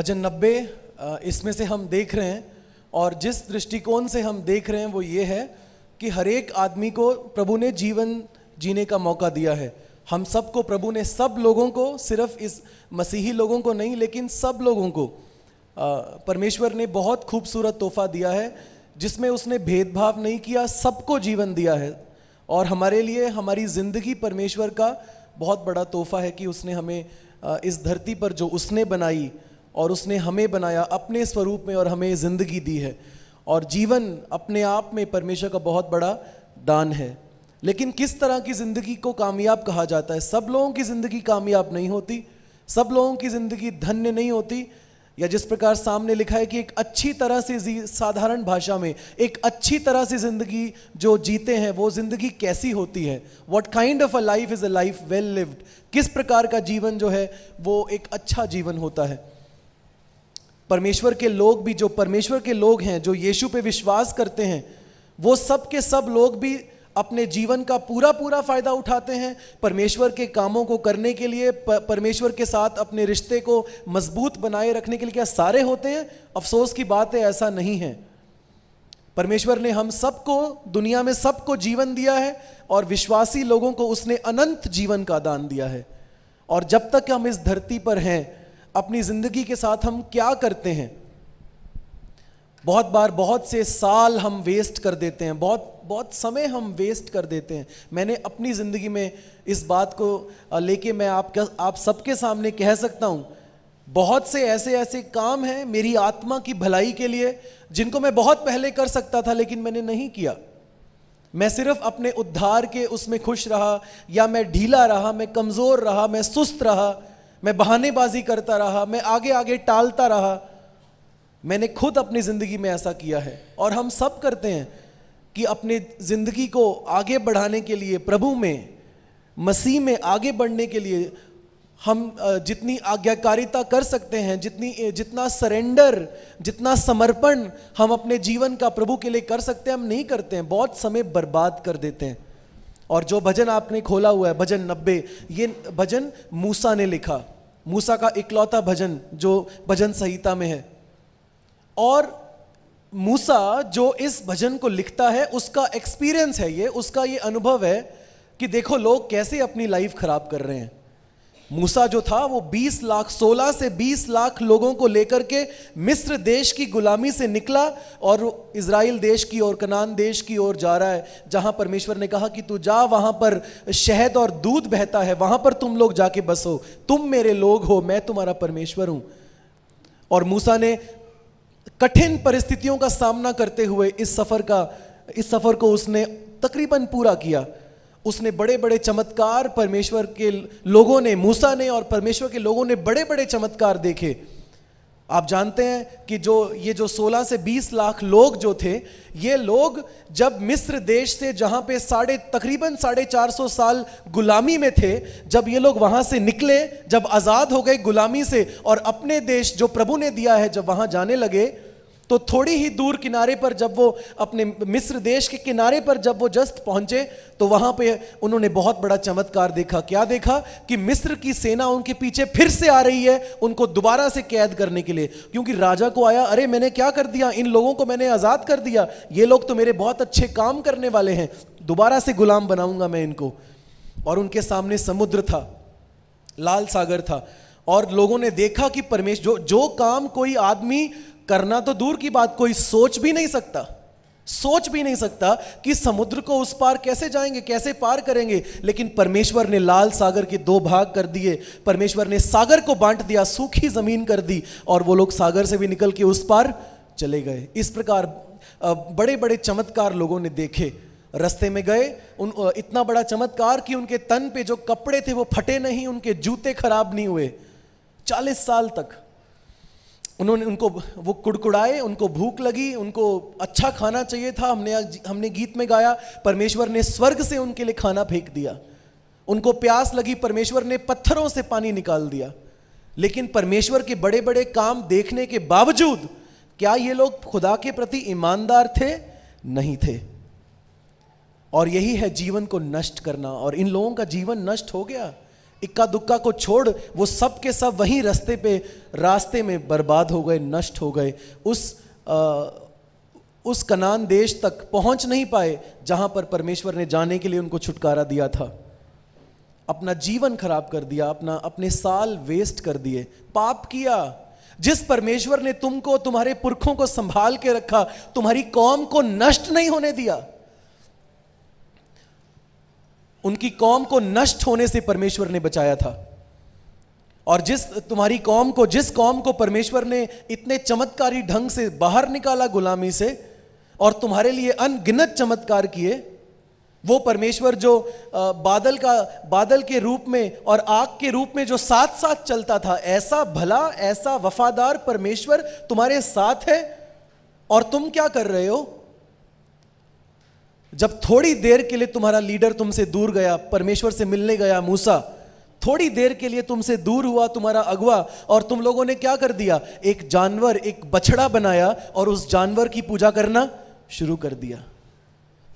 भजन नब्बे इसमें से हम देख रहे हैं और जिस दृष्टिकोण से हम देख रहे हैं वो ये है कि हर एक आदमी को प्रभु ने जीवन जीने का मौका दिया है। हम सबको, प्रभु ने सब लोगों को, सिर्फ़ इस मसीही लोगों को नहीं, लेकिन सब लोगों को परमेश्वर ने बहुत खूबसूरत तोहफा दिया है, जिसमें उसने भेदभाव नहीं किया, सबको जीवन दिया है। और हमारे लिए, हमारी ज़िंदगी परमेश्वर का बहुत बड़ा तोहफा है कि उसने हमें इस धरती पर जो उसने बनाई और उसने हमें बनाया, अपने स्वरूप में और हमें ज़िंदगी दी है। और जीवन अपने आप में परमेश्वर का बहुत बड़ा दान है। लेकिन किस तरह की ज़िंदगी को कामयाब कहा जाता है? सब लोगों की ज़िंदगी कामयाब नहीं होती, सब लोगों की ज़िंदगी धन्य नहीं होती, या जिस प्रकार सामने लिखा है कि एक अच्छी तरह से साधारण भाषा में एक अच्छी तरह से ज़िंदगी जो जीते हैं, वो ज़िंदगी कैसी होती है? What kind of a life is a life well lived किस प्रकार का जीवन जो है, वो एक अच्छा जीवन होता है? परमेश्वर के लोग भी, जो परमेश्वर के लोग हैं, जो यीशु पे विश्वास करते हैं, वो सब के सब लोग भी अपने जीवन का पूरा पूरा फ़ायदा उठाते हैं। परमेश्वर के कामों को करने के लिए परमेश्वर के साथ अपने रिश्ते को मज़बूत बनाए रखने के लिए क्या सारे होते हैं? अफसोस की बात है, ऐसा नहीं है। परमेश्वर ने हम सबको, दुनिया में सबको जीवन दिया है और विश्वासी लोगों को उसने अनंत जीवन का दान दिया है। और जब तक हम इस धरती पर हैं, अपनी ज़िंदगी के साथ हम क्या करते हैं? बहुत बार, बहुत से साल हम वेस्ट कर देते हैं, बहुत बहुत समय हम वेस्ट कर देते हैं। मैंने अपनी ज़िंदगी में इस बात को लेके मैं आपका आप सबके सामने कह सकता हूँ, बहुत से ऐसे ऐसे काम हैं मेरी आत्मा की भलाई के लिए, जिनको मैं बहुत पहले कर सकता था, लेकिन मैंने नहीं किया। मैं सिर्फ़ अपने उद्धार के उसमें खुश रहा, या मैं ढीला रहा, मैं कमज़ोर रहा, मैं सुस्त रहा, मैं बहानेबाजी करता रहा, मैं आगे आगे टालता रहा मैंने खुद अपनी ज़िंदगी में ऐसा किया है। और हम सब करते हैं कि अपने ज़िंदगी को आगे बढ़ाने के लिए, प्रभु में, मसीह में आगे बढ़ने के लिए हम जितनी आज्ञाकारिता कर सकते हैं, जितनी जितना सरेंडर, जितना समर्पण हम अपने जीवन का प्रभु के लिए कर सकते हैं, हम नहीं करते हैं। बहुत समय बर्बाद कर देते हैं। और जो भजन आपने खोला हुआ है, भजन नब्बे, ये भजन मूसा ने लिखा। मूसा का इकलौता भजन जो भजन संहिता में है। और मूसा जो इस भजन को लिखता है, उसका एक्सपीरियंस है ये, उसका ये अनुभव है कि देखो लोग कैसे अपनी लाइफ खराब कर रहे हैं। मूसा जो था, वो 20 लाख 16 से 20 लाख लोगों को लेकर के मिस्र देश की गुलामी से निकला और इसराइल देश की और कनान देश की ओर जा रहा है, जहाँ परमेश्वर ने कहा कि तू जा, वहाँ पर शहद और दूध बहता है, वहाँ पर तुम लोग जाके बसो, तुम मेरे लोग हो, मैं तुम्हारा परमेश्वर हूँ। और मूसा ने कठिन परिस्थितियों का सामना करते हुए इस सफ़र का, इस सफ़र को उसने तकरीबन पूरा किया। उसने बड़े बड़े चमत्कार परमेश्वर के लोगों ने, मूसा ने और परमेश्वर के लोगों ने बड़े बड़े चमत्कार देखे। आप जानते हैं कि जो, ये जो 16 से 20 लाख लोग जो थे, ये लोग जब मिस्र देश से, जहाँ पे साढ़े, तकरीबन साढ़े चार सौ साल गुलामी में थे, जब ये लोग वहाँ से निकले, जब आज़ाद हो गए गुलामी से, और अपने देश जो प्रभु ने दिया है, जब वहाँ जाने लगे तो थोड़ी ही दूर किनारे पर जब वो अपने मिस्र देश के किनारे पर जब वो जस्ट पहुँचे तो वहाँ पे उन्होंने बहुत बड़ा चमत्कार देखा। क्या देखा? कि मिस्र की सेना उनके पीछे फिर से आ रही है उनको दोबारा से कैद करने के लिए। क्योंकि राजा को आया, अरे, मैंने क्या कर दिया? इन लोगों को मैंने आज़ाद कर दिया। ये लोग तो मेरे बहुत अच्छे काम करने वाले हैं। दोबारा से गुलाम बनाऊँगा मैं इनको। और उनके सामने समुद्र था, लाल सागर था। और लोगों ने देखा कि परमेश्वर जो जो काम कोई आदमी करना तो दूर की बात, कोई सोच भी नहीं सकता। सोच भी नहीं सकता कि समुद्र को उस पार कैसे जाएँगे, कैसे पार करेंगे। लेकिन परमेश्वर ने लाल सागर के दो भाग कर दिए। परमेश्वर ने सागर को बांट दिया, सूखी ज़मीन कर दी और वो लोग सागर से भी निकल के उस पार चले गए। इस प्रकार बड़े बड़े चमत्कार लोगों ने देखे। रस्ते में गए, उन इतना बड़ा चमत्कार कि उनके तन पे जो कपड़े थे वो फटे नहीं, उनके जूते खराब नहीं हुए। चालीस साल तक उन्होंने उनको वो कुड़कुड़ाए, उनको भूख लगी, उनको अच्छा खाना चाहिए था, हमने हमने गीत में गाया, परमेश्वर ने स्वर्ग से उनके लिए खाना फेंक दिया। उनको प्यास लगी, परमेश्वर ने पत्थरों से पानी निकाल दिया। लेकिन परमेश्वर के बड़े बड़े काम देखने के बावजूद, क्या ये लोग खुदा के प्रति ईमानदार थे? नहीं थे। और यही है जीवन को नष्ट करना। और इन लोगों का जीवन नष्ट हो गया। इक्का दुक्का को छोड़ वो सब के सब वहीं रास्ते पे रास्ते में बर्बाद हो गए नष्ट हो गए। उस आ, उस कनान देश तक पहुँच नहीं पाए जहाँ पर परमेश्वर ने जाने के लिए उनको छुटकारा दिया था। अपना जीवन खराब कर दिया अपना अपने साल वेस्ट कर दिए। पाप किया। जिस परमेश्वर ने तुमको तुम्हारे पुरखों को संभाल के रखा तुम्हारी कौम को नष्ट नहीं होने दिया। उनकी कौम को नष्ट होने से परमेश्वर ने बचाया था। और जिस, तुम्हारी कौम को, जिस कौम को परमेश्वर ने इतने चमत्कारी ढंग से बाहर निकाला गुलामी से, और तुम्हारे लिए अनगिनत चमत्कार किए, वो परमेश्वर जो बादल का, बादल के रूप में और आग के रूप में जो साथ साथ चलता था, ऐसा भला, ऐसा वफादार परमेश्वर तुम्हारे साथ है, और तुम क्या कर रहे हो? जब थोड़ी देर के लिए तुम्हारा लीडर तुमसे दूर गया, परमेश्वर से मिलने गया मूसा, थोड़ी देर के लिए तुमसे दूर हुआ तुम्हारा अगवा, और तुम लोगों ने क्या कर दिया? एक जानवर, एक बछड़ा बनाया और उस जानवर की पूजा करना शुरू कर दिया।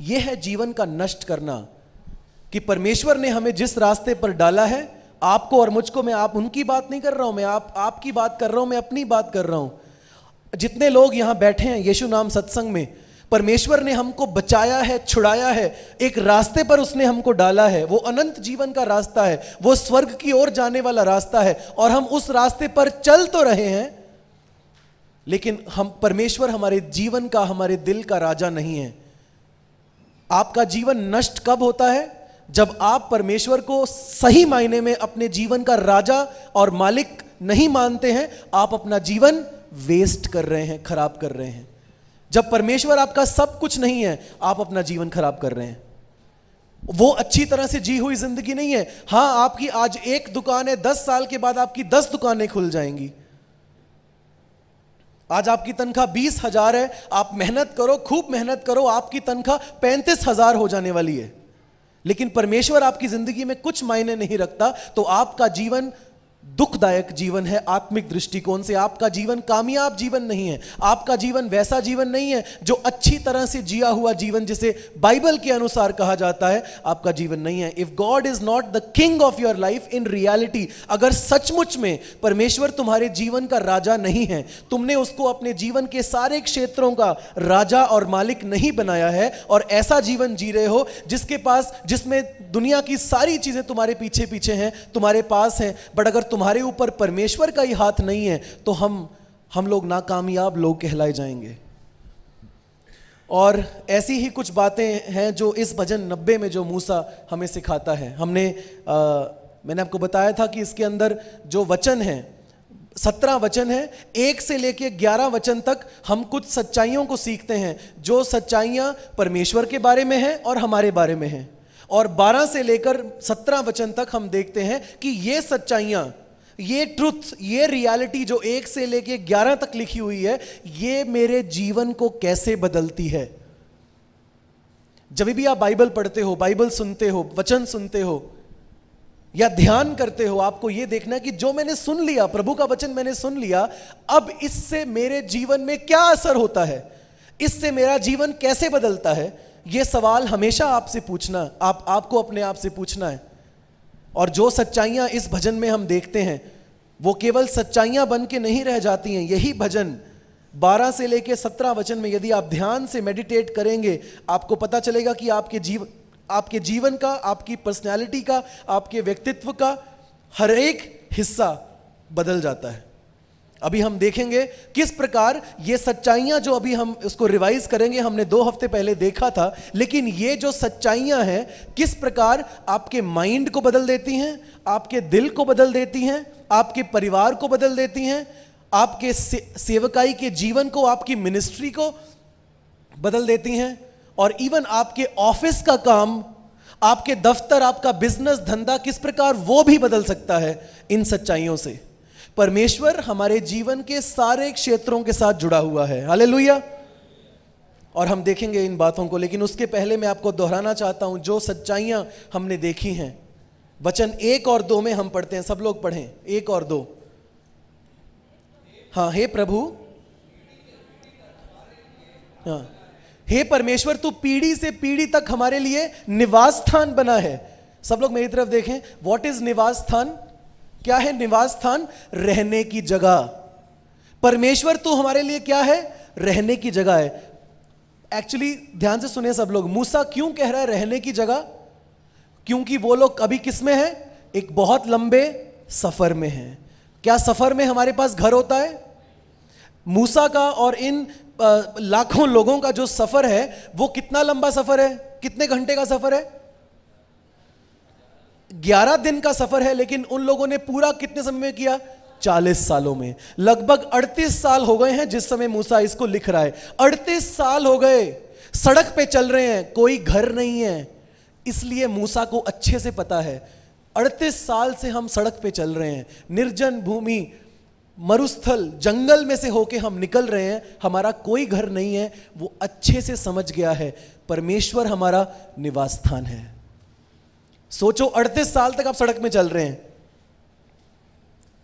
यह है जीवन का नष्ट करना कि परमेश्वर ने हमें जिस रास्ते पर डाला है, आपको और मुझको, मैं आप उनकी बात नहीं कर रहा हूँ, मैं आप, आपकी बात कर रहा हूँ, मैं अपनी बात कर रहा हूँ। जितने लोग यहाँ बैठे हैं, यीशु नाम सत्संग में परमेश्वर ने हमको बचाया है, छुड़ाया है, एक रास्ते पर उसने हमको डाला है। वो अनंत जीवन का रास्ता है, वो स्वर्ग की ओर जाने वाला रास्ता है और हम उस रास्ते पर चल तो रहे हैं, लेकिन हम, परमेश्वर हमारे जीवन का, हमारे दिल का राजा नहीं है। आपका जीवन नष्ट कब होता है? जब आप परमेश्वर को सही मायने में अपने जीवन का राजा और मालिक नहीं मानते हैं, आप अपना जीवन वेस्ट कर रहे हैं, खराब कर रहे हैं। जब परमेश्वर आपका सब कुछ नहीं है, आप अपना जीवन खराब कर रहे हैं। वो अच्छी तरह से जी हुई ज़िंदगी नहीं है। हाँ, आपकी आज एक दुकान है, दस साल के बाद आपकी दस दुकानें खुल जाएँगी। आज आपकी तनख्वाह बीस हज़ार है, आप मेहनत करो, खूब मेहनत करो, आपकी तनख्वाह पैंतीस हज़ार हो जाने वाली है। लेकिन परमेश्वर आपकी ज़िंदगी में कुछ मायने नहीं रखता तो आपका जीवन दुखदायक जीवन है आत्मिक दृष्टिकोण से। आपका जीवन कामयाब जीवन नहीं है। आपका जीवन वैसा जीवन नहीं है जो अच्छी तरह से जिया हुआ जीवन जिसे बाइबल के अनुसार कहा जाता है, आपका जीवन नहीं है। If God is not the king of your life in reality अगर सचमुच में परमेश्वर तुम्हारे जीवन का राजा नहीं है, तुमने उसको अपने जीवन के सारे क्षेत्रों का राजा और मालिक नहीं बनाया है और ऐसा जीवन जी रहे हो जिसके पास, जिसमें दुनिया की सारी चीज़ें तुम्हारे पीछे पीछे हैं, तुम्हारे पास हैं बट अगर तुम्हारे ऊपर परमेश्वर का ही हाथ नहीं है तो हम हम लोग नाकामयाब लोग कहलाए जाएँगे। और ऐसी ही कुछ बातें हैं जो इस भजन नब्बे में जो मूसा हमें सिखाता है। हमने आ, मैंने आपको बताया था कि इसके अंदर जो वचन है सत्रह वचन है एक से लेके ग्यारह वचन तक हम कुछ सच्चाइयों को सीखते हैं जो सच्चाइयाँ परमेश्वर के बारे में हैं और हमारे बारे में हैं। और बारह से लेकर सत्रह वचन तक हम देखते हैं कि ये सच्चाइयाँ ये ट्रुथ ये रियलिटी जो एक से लेके ग्यारह तक लिखी हुई है, ये मेरे जीवन को कैसे बदलती है? जब भी आप बाइबल पढ़ते हो, बाइबल सुनते हो, वचन सुनते हो, या ध्यान करते हो, आपको यह देखना कि जो मैंने सुन लिया, प्रभु का वचन मैंने सुन लिया, अब इससे मेरे जीवन में क्या असर होता है? इससे मेरा जीवन कैसे बदलता है? यह सवाल हमेशा आपसे पूछना, आप, आपको अपने आप से पूछना है। और जो सच्चाइयाँ इस भजन में हम देखते हैं, वो केवल सच्चाइयाँ बन के नहीं रह जाती हैं, यही भजन 12 से लेकर 17 वचन में यदि आप ध्यान से मेडिटेट करेंगे, आपको पता चलेगा कि आपके जीव, आपके जीवन का, आपकी पर्सनैलिटी का, आपके व्यक्तित्व का हर एक हिस्सा बदल जाता है। अभी हम देखेंगे किस प्रकार ये सच्चाइयाँ जो अभी हम उसको रिवाइज करेंगे हमने दो हफ़्ते पहले देखा था लेकिन ये जो सच्चाइयाँ हैं किस प्रकार आपके माइंड को बदल देती हैं आपके दिल को बदल देती हैं आपके परिवार को बदल देती हैं आपके से, सेवकाई के जीवन को आपकी मिनिस्ट्री को बदल देती हैं और इवन आपके ऑफ़िस का काम आपके दफ्तर आपका बिज़नेस धंधा किस प्रकार वो भी बदल सकता है इन सच्चाइयों से। परमेश्वर हमारे जीवन के सारे क्षेत्रों के साथ जुड़ा हुआ है। हालेलुया। और हम देखेंगे इन बातों को, लेकिन उसके पहले मैं आपको दोहराना चाहता हूँ, जो सच्चाइयाँ हमने देखी हैं। वचन एक और दो में हम पढ़ते हैं, सब लोग पढ़ें। एक और दो। हाँ हे प्रभु। हाँ। हे परमेश्वर, तू पीढ़ी से पीढ़ी तक हमारे लिए निवास स्थान बना है। सब लोग मेरी तरफ़ देखें। व्हाट इज़ निवास स्थान? क्या है निवास स्थान? रहने की जगह। परमेश्वर तो हमारे लिए क्या है? रहने की जगह है। एक्चुअली ध्यान से सुने सब लोग, मूसा क्यों कह रहा है रहने की जगह? क्योंकि वो लोग अभी किसमें है? एक बहुत लंबे सफ़र में है। क्या सफ़र में हमारे पास घर होता है? मूसा का और इन लाखों लोगों का जो सफ़र है, वो कितना लंबा सफ़र है? कितने घंटे का सफ़र है? ग्यारह दिन का सफ़र है, लेकिन उन लोगों ने पूरा कितने समय में किया? चालीस सालों में। लगभग अड़तीस साल हो गए हैं जिस समय मूसा इसको लिख रहा है। अड़तीस साल हो गए। सड़क पे चल रहे हैं। कोई घर नहीं है। इसलिए मूसा को अच्छे से पता है। अड़तीस साल से हम सड़क पे चल रहे हैं। निर्जन भूमि, मरुस्थल, जंगल में से होके हम निकल रहे हैं। हमारा कोई घर नहीं है। वो अच्छे से समझ गया है। परमेश्वर हमारा निवास स्थान है। सोचो अड़तीस साल तक आप सड़क में चल रहे हैं।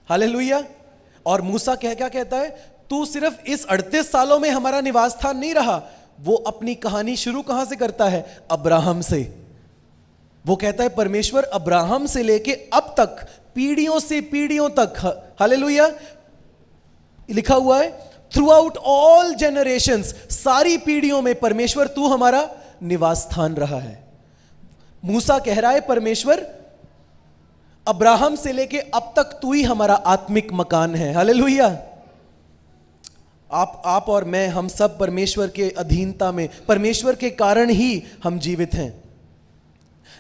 हाले और मूसा कह क्या कहता है? तू सिर्फ़ इस अड़तीस सालों में हमारा निवास स्थान नहीं रहा, वो अपनी कहानी शुरू कहाँ से करता है? अब्राहम से। वो कहता है, परमेश्वर, अब्राहम से लेके अब तक, पीढ़ियों से पीढ़ियों तक हाले लिखा हुआ है थ्रू आउट ऑल जेनरेशन सारी पीढ़ियों में परमेश्वर, तू हमारा निवास स्थान रहा है। मूसा कह रहा है, परमेश्वर, अब्राहम से लेके अब तक तू ही हमारा आत्मिक मकान है। हाले आप आप और मैं, हम सब परमेश्वर के अधीनता में, परमेश्वर के कारण ही हम जीवित हैं।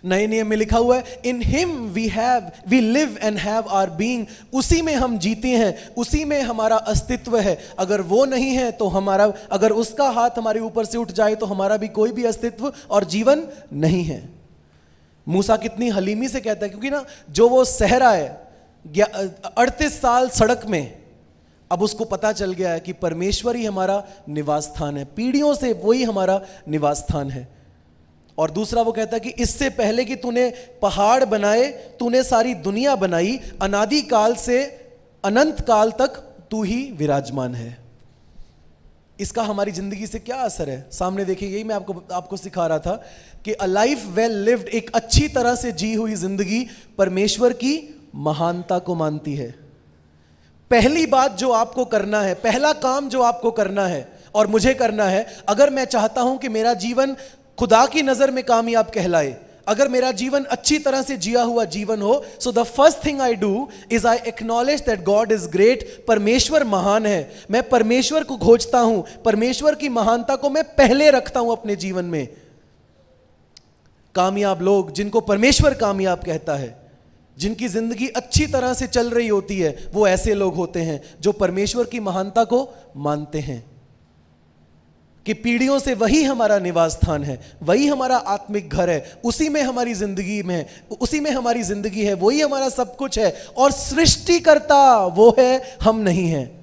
नए नियम में लिखा हुआ है, in him we have, we live and have our being. उसी में हम जीते हैं, उसी में हमारा अस्तित्व है। अगर वो नहीं है तो हमारा, अगर उसका हाथ हमारे ऊपर से उठ जाए तो हमारा भी कोई भी अस्तित्व और जीवन नहीं है। मूसा कितनी हलीमी से कहता है, क्योंकि ना, जो वो सहरा है अड़तीस साल सड़क में, अब उसको पता चल गया है कि परमेश्वर ही हमारा निवास स्थान है। पीढ़ियों से वही हमारा निवास स्थान है। और दूसरा वो कहता है कि इससे पहले कि तूने पहाड़ बनाए, तूने सारी दुनिया बनाई अनादि काल से अनंत काल तक तू ही विराजमान है। इसका हमारी ज़िंदगी से क्या असर है? सामने देखिए, यही मैं आपको आपको सिखा रहा था कि अ लाइफ वेल लिव्ड एक अच्छी तरह से जी हुई ज़िंदगी परमेश्वर की महानता को मानती है। पहली बात जो आपको करना है, पहला काम जो आपको करना है और मुझे करना है, अगर मैं चाहता हूँ कि मेरा जीवन खुदा की नज़र में कामयाब कहलाए अगर मेरा जीवन अच्छी तरह से जिया हुआ जीवन हो so the first thing I do is I acknowledge that God is great परमेश्वर महान है। मैं परमेश्वर को खोजता हूँ, परमेश्वर की महानता को मैं पहले रखता हूँ अपने जीवन में। कामयाब लोग जिनको परमेश्वर कामयाब कहता है, जिनकी ज़िंदगी अच्छी तरह से चल रही होती है, वो ऐसे लोग होते हैं जो परमेश्वर की महानता को मानते हैं। कि पीढ़ियों से वही हमारा निवास स्थान है, वही हमारा आत्मिक घर है, उसी में हमारी ज़िंदगी में, उसी में हमारी ज़िंदगी है, वही हमारा सब कुछ है और सृष्टिकर्ता वो है, हम नहीं हैं।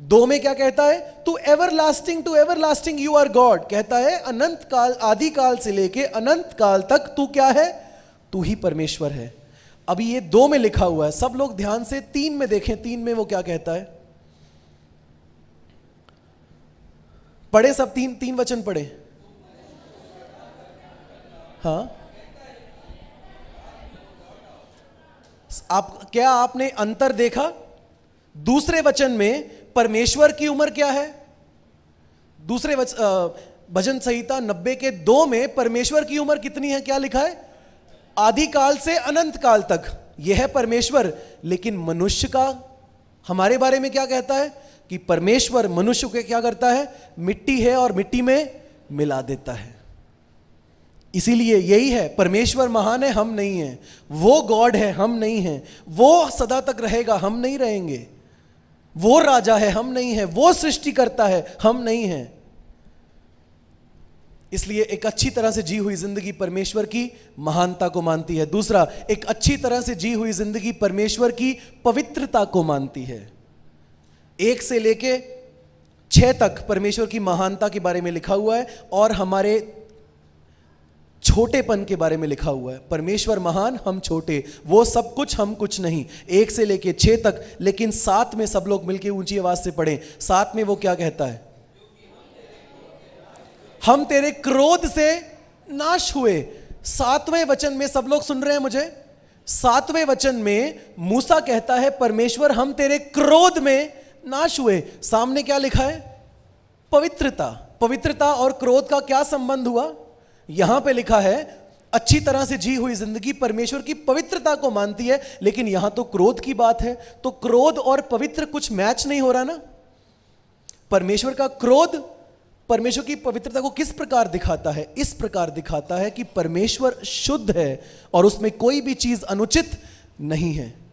दो में क्या कहता है? To everlasting to everlasting you are God कहता है, अनंत काल, आदि काल से लेके अनंत काल तक तू क्या है? तू ही परमेश्वर है. अभी ये दो में लिखा हुआ है, सब लोग ध्यान से, तीन में देखें, तीन में वो क्या कहता है? पढ़े सब तीन तीन वचन पढ़े। हाँ? आप क्या आपने अंतर देखा? दूसरे वचन में परमेश्वर की उम्र क्या है? दूसरे वच, भजन संहिता नब्बे के दो में परमेश्वर की उम्र कितनी है? क्या लिखा है? आदि काल से अनंत काल तक। यह है परमेश्वर लेकिन मनुष्य का हमारे बारे में क्या कहता है? कि परमेश्वर मनुष्य को क्या करता है? मिट्टी है और मिट्टी में मिला देता है। इसीलिए यही है, परमेश्वर महान है, हम नहीं हैं। वो गॉड है, हम नहीं हैं। वो सदा तक रहेगा, हम नहीं रहेंगे। वो राजा है, हम नहीं हैं। वो सृष्टि करता है, हम नहीं हैं। इसलिए एक अच्छी तरह से जी हुई ज़िंदगी परमेश्वर की महानता को मानती है। दूसरा, एक अच्छी तरह से जी हुई ज़िंदगी परमेश्वर की पवित्रता को मानती है। एक से लेके छह तक परमेश्वर की महानता के बारे में लिखा हुआ है और हमारे छोटेपन के बारे में लिखा हुआ है। परमेश्वर महान, हम छोटे। वो सब कुछ, हम कुछ नहीं। एक से लेके छह तक, लेकिन सात में सब लोग मिलकर ऊँची आवाज़ से पढ़े। सात में वो क्या कहता है? हम तेरे क्रोध से नाश हुए। सातवें वचन में सब लोग सुन रहे हैं मुझे? सातवें वचन में मूसा कहता है, परमेश्वर, हम तेरे क्रोध में नाश हुए। सामने क्या लिखा है? पवित्रता। पवित्रता और क्रोध का क्या संबंध हुआ? यहाँ पे लिखा है, अच्छी तरह से जी हुई ज़िंदगी परमेश्वर की पवित्रता को मानती है, लेकिन यहाँ तो क्रोध की बात है। तो क्रोध और पवित्र कुछ मैच नहीं हो रहा ना? परमेश्वर का क्रोध परमेश्वर की पवित्रता को किस प्रकार दिखाता है? इस प्रकार दिखाता है कि परमेश्वर शुद्ध है और उसमें कोई भी चीज़ अनुचित नहीं है।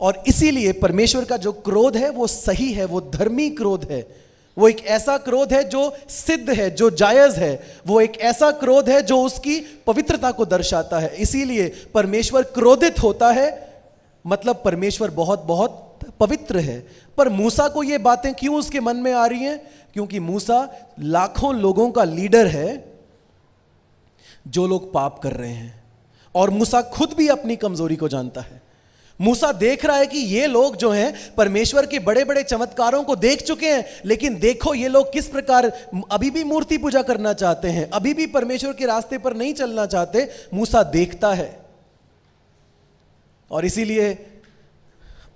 और इसीलिए परमेश्वर का जो क्रोध है, वो सही है, वो धर्मी क्रोध है। वो एक ऐसा क्रोध है जो सिद्ध है, जो जायज़ है। वो एक ऐसा क्रोध है जो उसकी पवित्रता को दर्शाता है। इसीलिए परमेश्वर क्रोधित होता है। मतलब परमेश्वर बहुत बहुत पवित्र है। पर मूसा को ये बातें क्यों उसके मन में आ रही हैं? क्योंकि मूसा लाखों लोगों का लीडर है, जो लोग पाप कर रहे हैं। और मूसा खुद भी अपनी कमज़ोरी को जानता है। मूसा देख रहा है कि ये लोग जो हैं, परमेश्वर के बड़े बड़े चमत्कारों को देख चुके हैं, लेकिन देखो ये लोग किस प्रकार अभी भी मूर्ति पूजा करना चाहते हैं, अभी भी परमेश्वर के रास्ते पर नहीं चलना चाहते, मूसा देखता है। और इसीलिए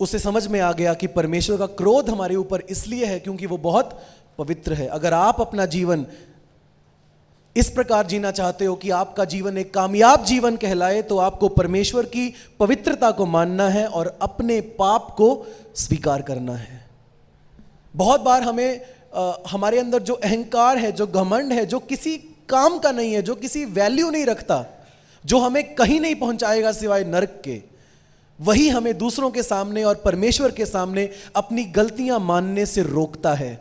उसे समझ में आ गया कि परमेश्वर का क्रोध हमारे ऊपर इसलिए है क्योंकि वो बहुत पवित्र है। अगर आप अपना जीवन इस प्रकार जीना चाहते हो कि आपका जीवन एक कामयाब जीवन कहलाए तो आपको परमेश्वर की पवित्रता को मानना है और अपने पाप को स्वीकार करना है। बहुत बार हमें आ, हमारे अंदर जो अहंकार है जो घमंड है जो किसी काम का नहीं है जो किसी वैल्यू नहीं रखता जो हमें कहीं नहीं पहुंचाएगा सिवाय नरक के वही हमें दूसरों के सामने और परमेश्वर के सामने अपनी गलतियाँ मानने से रोकता है।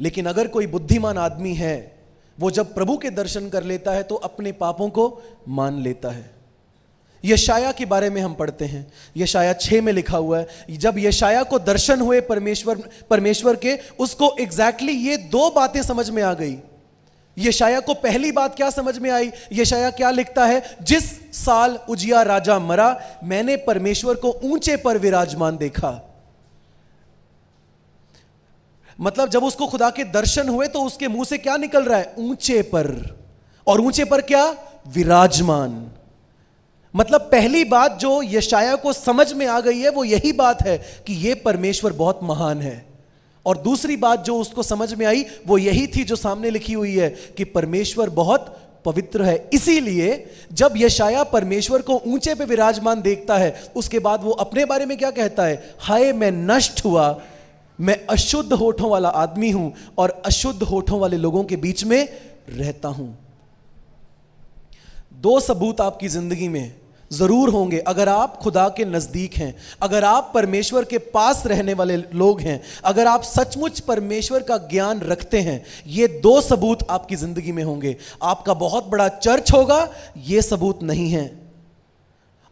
लेकिन अगर कोई बुद्धिमान आदमी है वो जब प्रभु के दर्शन कर लेता है तो अपने पापों को मान लेता है। यशाया के बारे में हम पढ़ते हैं। यशाया छह में लिखा हुआ है, जब यशाया को दर्शन हुए परमेश्वर परमेश्वर के, उसको एग्जैक्टली exactly ये दो बातें समझ में आ गई। यशाया को पहली बात क्या समझ में आई? यशाया क्या लिखता है? जिस साल उजिया राजा मरा, मैंने परमेश्वर को ऊँचे पर विराजमान देखा। मतलब जब उसको खुदा के दर्शन हुए तो उसके मुँह से क्या निकल रहा है? ऊँचे पर। और ऊँचे पर क्या? विराजमान। मतलब पहली बात जो यशाया को समझ में आ गई है, वो यही बात है कि ये परमेश्वर बहुत महान है। और दूसरी बात जो उसको समझ में आई, वो यही थी जो सामने लिखी हुई है कि परमेश्वर बहुत पवित्र है। इसीलिए जब यशाया परमेश्वर को ऊँचे पे विराजमान देखता है, उसके बाद वो अपने बारे में क्या कहता है? हाय, मैं नष्ट हुआ मैं अशुद्ध होठों वाला आदमी हूँ और अशुद्ध होठों वाले लोगों के बीच में रहता हूँ। दो सबूत आपकी ज़िंदगी में ज़रूर होंगे। अगर आप खुदा के नज़दीक हैं, अगर आप परमेश्वर के पास रहने वाले लोग हैं, अगर आप सचमुच परमेश्वर का ज्ञान रखते हैं, ये दो सबूत आपकी ज़िंदगी में होंगे। आपका बहुत बड़ा चर्च होगा, ये सबूत नहीं है।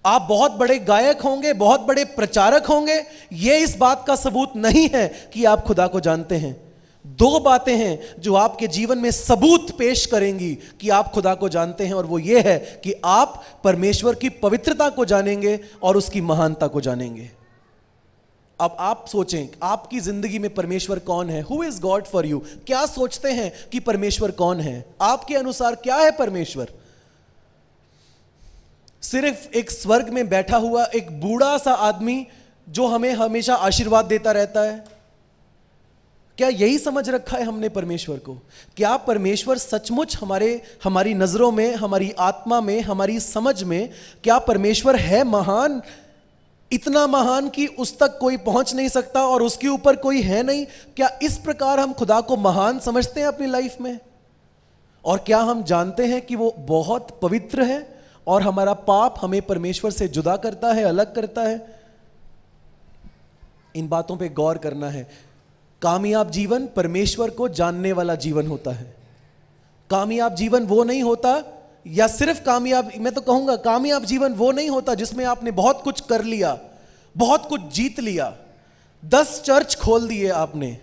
आप बहुत बड़े गायक होंगे, बहुत बड़े प्रचारक होंगे यह इस बात का सबूत नहीं है कि आप खुदा को जानते हैं। दो बातें हैं जो आपके जीवन में सबूत पेश करेंगी कि आप खुदा को जानते हैं और वो ये है कि आप परमेश्वर की पवित्रता को जानेंगे और उसकी महानता को जानेंगे। अब आप सोचें, आपकी ज़िंदगी में परमेश्वर कौन है? Who is God for you क्या सोचते हैं कि परमेश्वर कौन है? आपके अनुसार क्या है परमेश्वर? सिर्फ़ एक स्वर्ग में बैठा हुआ एक बूढ़ा सा आदमी जो हमें हमेशा आशीर्वाद देता रहता है। क्या यही समझ रखा है हमने परमेश्वर को? क्या परमेश्वर सचमुच हमारे, हमारी नज़रों में, हमारी आत्मा में, हमारी समझ में, क्या परमेश्वर है महान? इतना महान कि उस तक कोई पहुँच नहीं सकता और उसके ऊपर कोई है नहीं। क्या इस प्रकार हम खुदा को महान समझते हैं अपनी लाइफ में? और क्या हम जानते हैं कि वो बहुत पवित्र है? और हमारा पाप हमें परमेश्वर से जुदा करता है, अलग करता है। इन बातों पे गौर करना है। कामयाब जीवन परमेश्वर को जानने वाला जीवन होता है। कामयाब जीवन वो नहीं होता, या सिर्फ़ कामयाब, मैं तो कहूँगा कामयाब जीवन वो नहीं होता जिसमें आपने बहुत कुछ कर लिया, बहुत कुछ जीत लिया, दस चर्च खोल दिए आपने,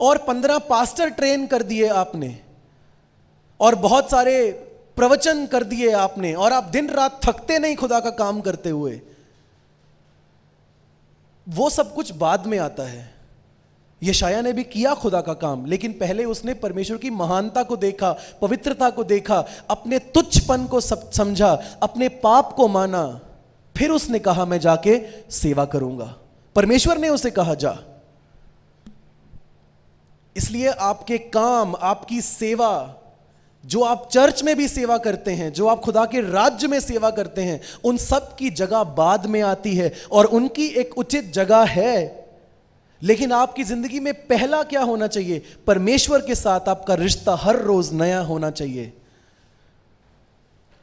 और पंद्रह पास्टर ट्रेन कर दिए आपने, और बहुत सारे प्रवचन कर दिए आपने और आप दिन रात थकते नहीं खुदा का काम करते हुए। वो सब कुछ बाद में आता है। यशाया ने भी किया खुदा का काम, लेकिन पहले उसने परमेश्वर की महानता को देखा, पवित्रता को देखा, अपने तुच्छपन को समझा, अपने पाप को माना। फिर उसने कहा, मैं जाके सेवा करूँगा। परमेश्वर ने उसे कहा, जा। इसलिए आपके काम, आपकी सेवा जो आप चर्च में भी सेवा करते हैं, जो आप खुदा के राज्य में सेवा करते हैं, उन सब की जगह बाद में आती है और उनकी एक उचित जगह है। लेकिन आपकी ज़िंदगी में पहला क्या होना चाहिए? परमेश्वर के साथ आपका रिश्ता हर रोज नया होना चाहिए।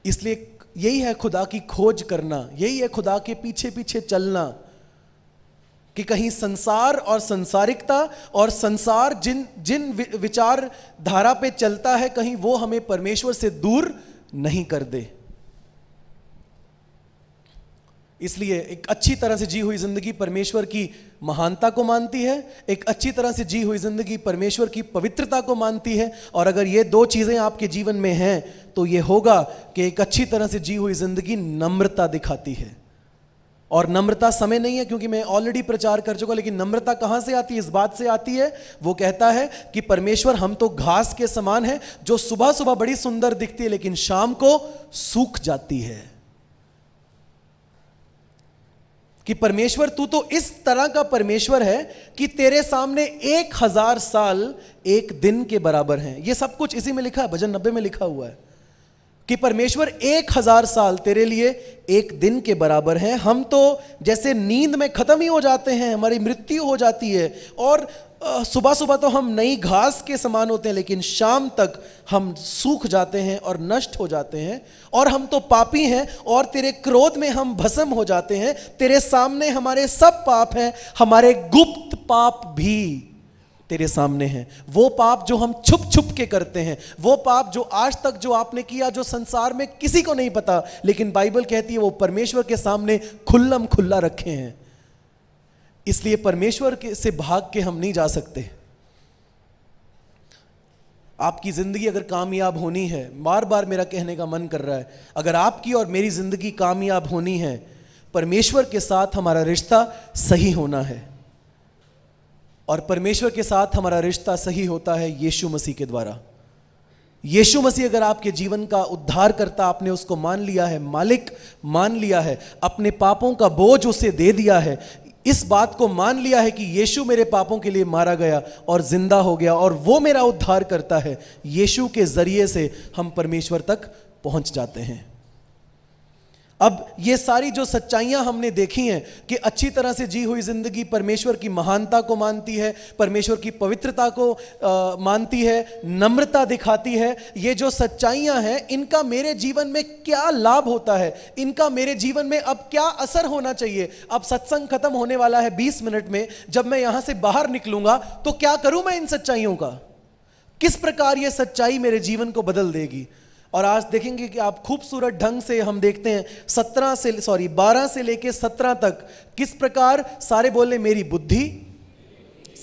इसलिए यही है खुदा की खोज करना, यही है खुदा के पीछे पीछे चलना। कि कहीं संसार और संसारिकता और संसार जिन जिन विचार धारा पे चलता है, कहीं वो हमें परमेश्वर से दूर नहीं कर दे। इसलिए एक अच्छी तरह से जी हुई ज़िंदगी परमेश्वर की महानता को मानती है, एक अच्छी तरह से जी हुई ज़िंदगी परमेश्वर की पवित्रता को मानती है, और अगर ये दो चीज़ें आपके जीवन में हैं तो ये होगा कि एक अच्छी तरह से जी हुई ज़िंदगी नम्रता दिखाती है। और नम्रता समय नहीं है, क्योंकि मैं ऑलरेडी प्रचार कर चुका लेकिन नम्रता कहाँ से आती है? इस बात से आती है। वो कहता है कि परमेश्वर हम तो घास के समान है, जो सुबह सुबह बड़ी सुंदर दिखती है, लेकिन शाम को सूख जाती है। कि परमेश्वर, तू तो इस तरह का परमेश्वर है कि तेरे सामने एक हज़ार साल एक दिन के बराबर हैं। ये सब कुछ इसी में लिखा है, भजन नब्बे में लिखा हुआ है। कि परमेश्वर एक हज़ार साल तेरे लिए एक दिन के बराबर हैं। हम तो जैसे नींद में खत्म ही हो जाते हैं, हमारी मृत्यु हो जाती है और सुबह सुबह तो हम नई घास के समान होते हैं, लेकिन शाम तक हम सूख जाते हैं और नष्ट हो जाते हैं। और हम तो पापी हैं और तेरे क्रोध में हम भस्म हो जाते हैं। तेरे सामने हमारे सब पाप हैं, हमारे गुप्त पाप भी। तेरे सामने हैं। वो पाप जो हम छुप छुप के करते हैं, वो पाप जो आज तक जो आपने किया, जो संसार में किसी को नहीं पता, लेकिन बाइबल कहती है वो परमेश्वर के सामने खुल्लम खुल्ला रखे हैं। इसलिए परमेश्वर के, से भाग के हम नहीं जा सकते। आपकी ज़िंदगी अगर कामयाब होनी है बार बार मेरा कहने का मन कर रहा है, अगर आपकी और मेरी ज़िंदगी कामयाब होनी है, परमेश्वर के साथ हमारा रिश्ता सही होना है। और परमेश्वर के साथ हमारा रिश्ता सही होता है यीशु मसीह के द्वारा। यीशु मसीह अगर आपके जीवन का उद्धार करता आपने उसको मान लिया है, मालिक मान लिया है, अपने पापों का बोझ उसे दे दिया है, इस बात को मान लिया है कि यीशु मेरे पापों के लिए मारा गया और ज़िंदा हो गया और वो मेरा उद्धार करता है, यीशु के ज़रिए से हम परमेश्वर तक पहुँच जाते हैं। अब ये सारी जो सच्चाइयाँ हमने देखी हैं कि अच्छी तरह से जी हुई ज़िंदगी परमेश्वर की महानता को मानती है परमेश्वर की पवित्रता को आ, मानती है नम्रता दिखाती है ये जो सच्चाइयाँ हैं इनका मेरे जीवन में क्या लाभ होता है? इनका मेरे जीवन में अब क्या असर होना चाहिए? अब सत्संग खत्म होने वाला है बीस मिनट में जब मैं यहाँ से बाहर निकलूँगा तो क्या करूँ मैं इन सच्चाइयों का? किस प्रकार ये सच्चाई मेरे जीवन को बदल देगी? और आज देखेंगे कि आप खूबसूरत ढंग से हम देखते हैं सत्रह से सॉरी बारह से लेके सत्रह तक किस प्रकार सारे बोले मेरी बुद्धि,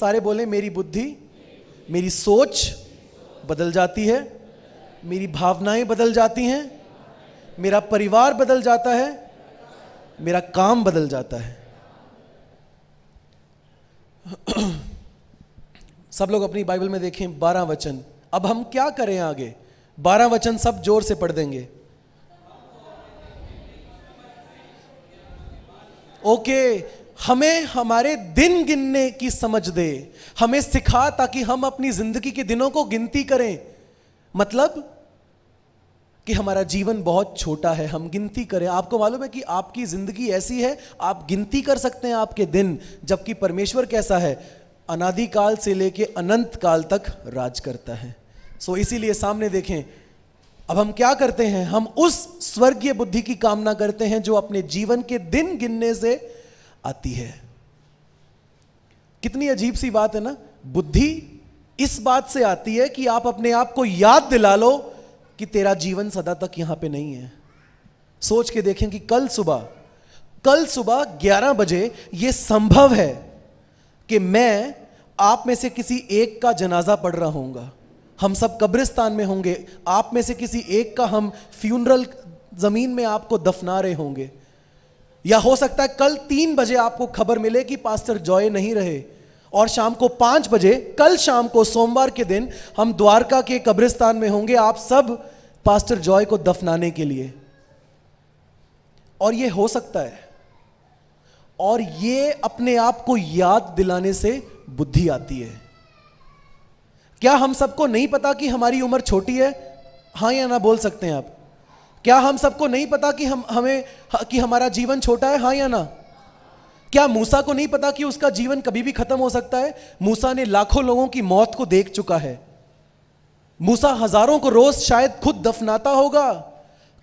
सारे बोले मेरी बुद्धि, मेरी सोच बदल जाती है, मेरी भावनाएँ बदल जाती हैं, मेरा परिवार बदल जाता है, मेरा काम बदल जाता है। सब लोग अपनी बाइबल में देखें बारह वचन। अब हम क्या करें आगे? बारह वचन सब ज़ोर से पढ़ देंगे। ओके, हमें हमारे दिन गिनने की समझ दे। हमें सिखा ताकि हम अपनी ज़िंदगी के दिनों को गिनती करें। मतलब कि हमारा जीवन बहुत छोटा है, हम गिनती करें। आपको मालूम है कि आपकी ज़िंदगी ऐसी है, आप गिनती कर सकते हैं आपके दिन, जबकि परमेश्वर कैसा है? अनादिकाल से लेके अनंत काल तक राज करता है। सो so, इसीलिए सामने देखें अब हम क्या करते हैं? हम उस स्वर्गीय बुद्धि की कामना करते हैं जो अपने जीवन के दिन गिनने से आती है। कितनी अजीब सी बात है ना? बुद्धि इस बात से आती है कि आप अपने आप को याद दिला लो कि तेरा जीवन सदा तक यहाँ पे नहीं है। सोच के देखें कि कल सुबह कल सुबह 11 बजे यह संभव है कि मैं आप में से किसी एक का जनाजा पढ़ रहा होऊँगा। हम सब कब्रिस्तान में होंगे। आप में से किसी एक का हम फ्यूनरल ज़मीन में आपको दफना रहे होंगे। या हो सकता है कल तीन बजे आपको खबर मिले कि पास्टर जॉय नहीं रहे और शाम को पाँच बजे, कल शाम को सोमवार के दिन हम द्वारका के कब्रिस्तान में होंगे आप सब पास्टर जॉय को दफनाने के लिए। और यह हो सकता है। और ये अपने आप को याद दिलाने से बुद्धि आती है। क्या हम सबको नहीं पता कि हमारी उम्र छोटी है? हाँ या ना बोल सकते हैं आप। क्या हम सबको नहीं पता कि हम, हमें कि हमारा जीवन छोटा है? हाँ या ना? क्या मूसा को नहीं पता कि उसका जीवन कभी भी खत्म हो सकता है? मूसा ने लाखों लोगों की मौत को देख चुका है। मूसा हज़ारों को रोज शायद खुद दफनाता होगा।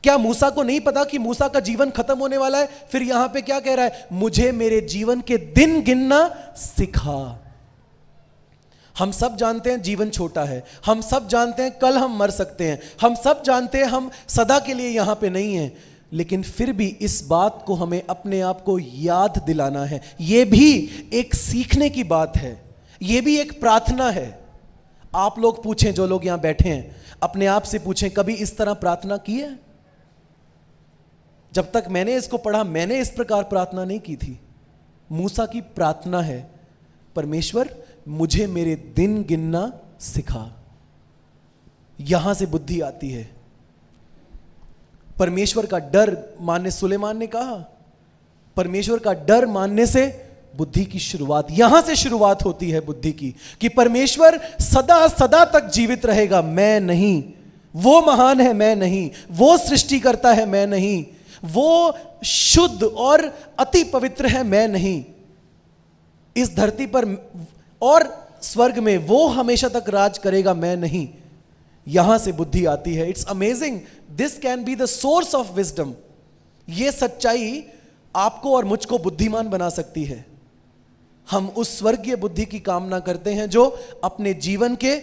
क्या मूसा को नहीं पता कि मूसा का जीवन खत्म होने वाला है? फिर यहाँ पे क्या कह रहा है? मुझे मेरे जीवन के दिन गिनना सिखा। हम सब जानते हैं जीवन छोटा है। हम सब जानते हैं कल हम मर सकते हैं। हम सब जानते हैं हम सदा के लिए यहाँ पे नहीं हैं। लेकिन फिर भी इस बात को हमें अपने आप को याद दिलाना है। यह भी एक सीखने की बात है। यह भी एक प्रार्थना है। आप लोग पूछें, जो लोग यहाँ बैठे हैं, अपने आप से पूछें, कभी इस तरह प्रार्थना की है? जब तक मैंने इसको पढ़ा, मैंने इस प्रकार प्रार्थना नहीं की थी। मूसा की प्रार्थना है, परमेश्वर मुझे मेरे दिन गिनना सिखा। यहाँ से बुद्धि आती है। परमेश्वर का डर मानने, सुलेमान ने कहा, परमेश्वर का डर मानने से बुद्धि की शुरुआत, यहाँ से शुरुआत होती है बुद्धि की, कि परमेश्वर सदा सदा तक जीवित रहेगा, मैं नहीं। वो महान है, मैं नहीं। वो सृष्टि करता है, मैं नहीं। वो शुद्ध और अति पवित्र है, मैं नहीं। इस धरती पर और स्वर्ग में वो हमेशा तक राज करेगा, मैं नहीं। यहाँ से बुद्धि आती है। It's amazing this can be the source of wisdom ये सच्चाई आपको और मुझको बुद्धिमान बना सकती है। हम उस स्वर्गीय बुद्धि की कामना करते हैं जो अपने जीवन के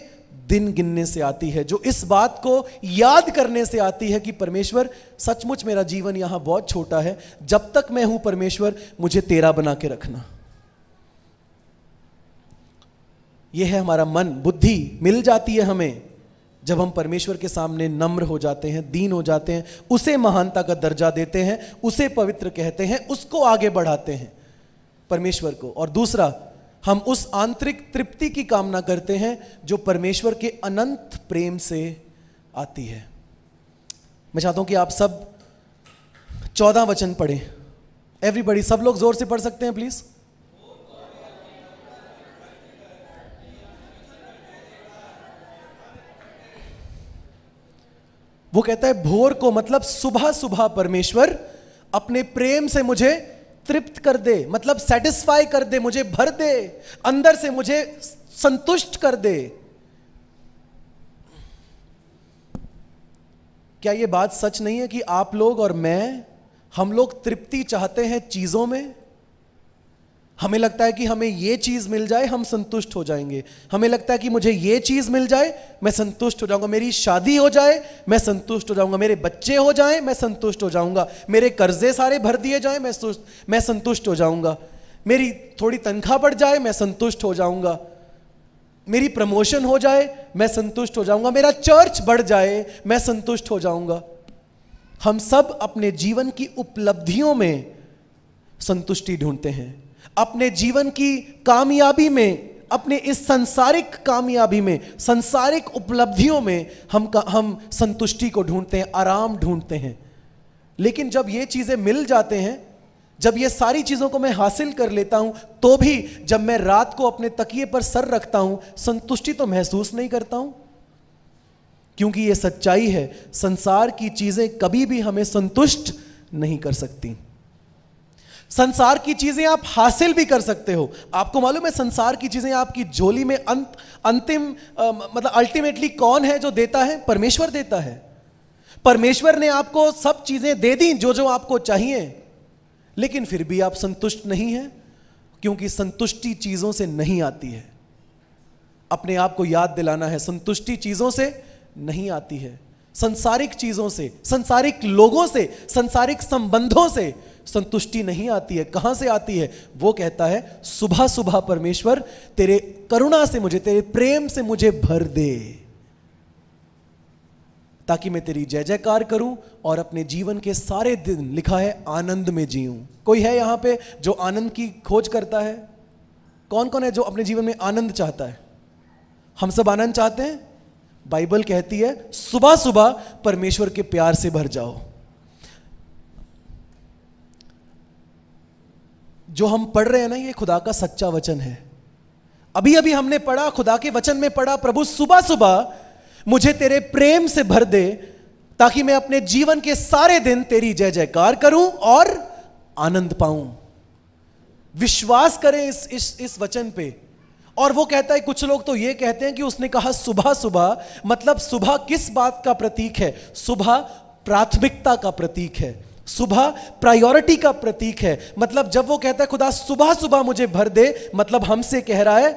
दिन गिनने से आती है, जो इस बात को याद करने से आती है कि परमेश्वर, सचमुच मेरा जीवन यहाँ बहुत छोटा है। जब तक मैं हूँ परमेश्वर, मुझे तेरा बना के रखना। यह है हमारा मन, बुद्धि मिल जाती है हमें। जब हम परमेश्वर के सामने नम्र हो जाते हैं, दीन हो जाते हैं, उसे महानता का दर्जा देते हैं, उसे पवित्र कहते हैं, उसको आगे बढ़ाते हैं परमेश्वर को। और दूसरा, हम उस आंतरिक तृप्ति की कामना करते हैं जो परमेश्वर के अनंत प्रेम से आती है। मैं चाहता हूँ कि आप सब चौदह वचन पढ़ें। एवरीबडी सब लोग ज़ोर से पढ़ सकते हैं प्लीज़ वो कहता है, भोर को मतलब सुबह सुबह परमेश्वर अपने प्रेम से मुझे तृप्त कर दे मतलब सेटिस्फाई कर दे, मुझे भर दे, अंदर से मुझे संतुष्ट कर दे। क्या यह बात सच नहीं है कि आप लोग और मैं, हम लोग तृप्ति चाहते हैं चीज़ों में? हमें लगता है कि हमें ये चीज़ मिल जाए, हम संतुष्ट हो जाएँगे। हमें लगता है कि मुझे ये चीज़ मिल जाए, मैं संतुष्ट हो जाऊँगा। मेरी शादी हो जाए, मैं संतुष्ट हो जाऊँगा। मेरे बच्चे हो जाए, मैं संतुष्ट हो जाऊँगा। मेरे कर्जे सारे भर दिए जाए, मैं मैं संतुष्ट हो जाऊँगा। मेरी थोड़ी तनख्वाह बढ़ जाए, मैं संतुष्ट हो जाऊँगा। मेरी प्रमोशन हो जाए, मैं संतुष्ट हो जाऊँगा। मेरा चर्च बढ़ जाए, मैं संतुष्ट हो जाऊँगा। हम सब अपने जीवन की उपलब्धियों में संतुष्टि ढूंढते हैं। अपने जीवन की कामयाबी में, अपने इस संसारिक कामयाबी में, संसारिक उपलब्धियों में हम हम संतुष्टि को ढूंढते हैं, आराम ढूंढते हैं। लेकिन जब ये चीज़ें मिल जाते हैं, जब ये सारी चीज़ों को मैं हासिल कर लेता हूँ तो भी जब मैं रात को अपने तकिए पर सर रखता हूँ, संतुष्टि तो महसूस नहीं करता हूँ। क्योंकि ये सच्चाई है, संसार की चीज़ें कभी भी हमें संतुष्ट नहीं कर सकती। संसार की चीज़ें आप हासिल भी कर सकते हो। आपको मालूम है संसार की चीज़ें आपकी झोली में अंत, अंतिम मतलब अल्टीमेटली कौन है जो देता है? परमेश्वर देता है। परमेश्वर ने आपको सब चीज़ें दे दी जो जो आपको चाहिए। लेकिन फिर भी आप संतुष्ट नहीं हैं, क्योंकि संतुष्टि चीज़ों से नहीं आती है। अपने आप को याद दिलाना है, संतुष्टि चीज़ों से नहीं आती है। संसारिक चीज़ों से, संसारिक लोगों से, संसारिक संबंधों से संतुष्टि नहीं आती है। कहाँ से आती है? वो कहता है, सुबह सुबह परमेश्वर, तेरे करुणा से मुझे, तेरे प्रेम से मुझे भर दे, ताकि मैं तेरी जय जयकार करूँ और अपने जीवन के सारे दिन, लिखा है, आनंद में जीऊं। कोई है यहाँ पे जो आनंद की खोज करता है? कौन कौन है जो अपने जीवन में आनंद चाहता है? हम सब आनंद चाहते हैं? बाइबल कहती है, सुबह सुबह परमेश्वर के प्यार से भर जाओ। जो हम पढ़ रहे हैं ना, ये खुदा का सच्चा वचन है। अभी अभी हमने पढ़ा, खुदा के वचन में पढ़ा, प्रभु सुबह सुबह मुझे तेरे प्रेम से भर दे, ताकि मैं अपने जीवन के सारे दिन तेरी जय जयकार करूँ और आनंद पाऊँ। विश्वास करें इस इस इस वचन पे। और वो कहता है, कुछ लोग तो ये कहते हैं कि उसने कहा सुबह सुबह मतलब सुबह किस बात का प्रतीक है? सुबह प्राथमिकता का प्रतीक है। सुबह प्रायोरिटी का प्रतीक है। मतलब जब वो कहता है, खुदा, सुबह सुबह मुझे भर दे मतलब हमसे कह रहा है,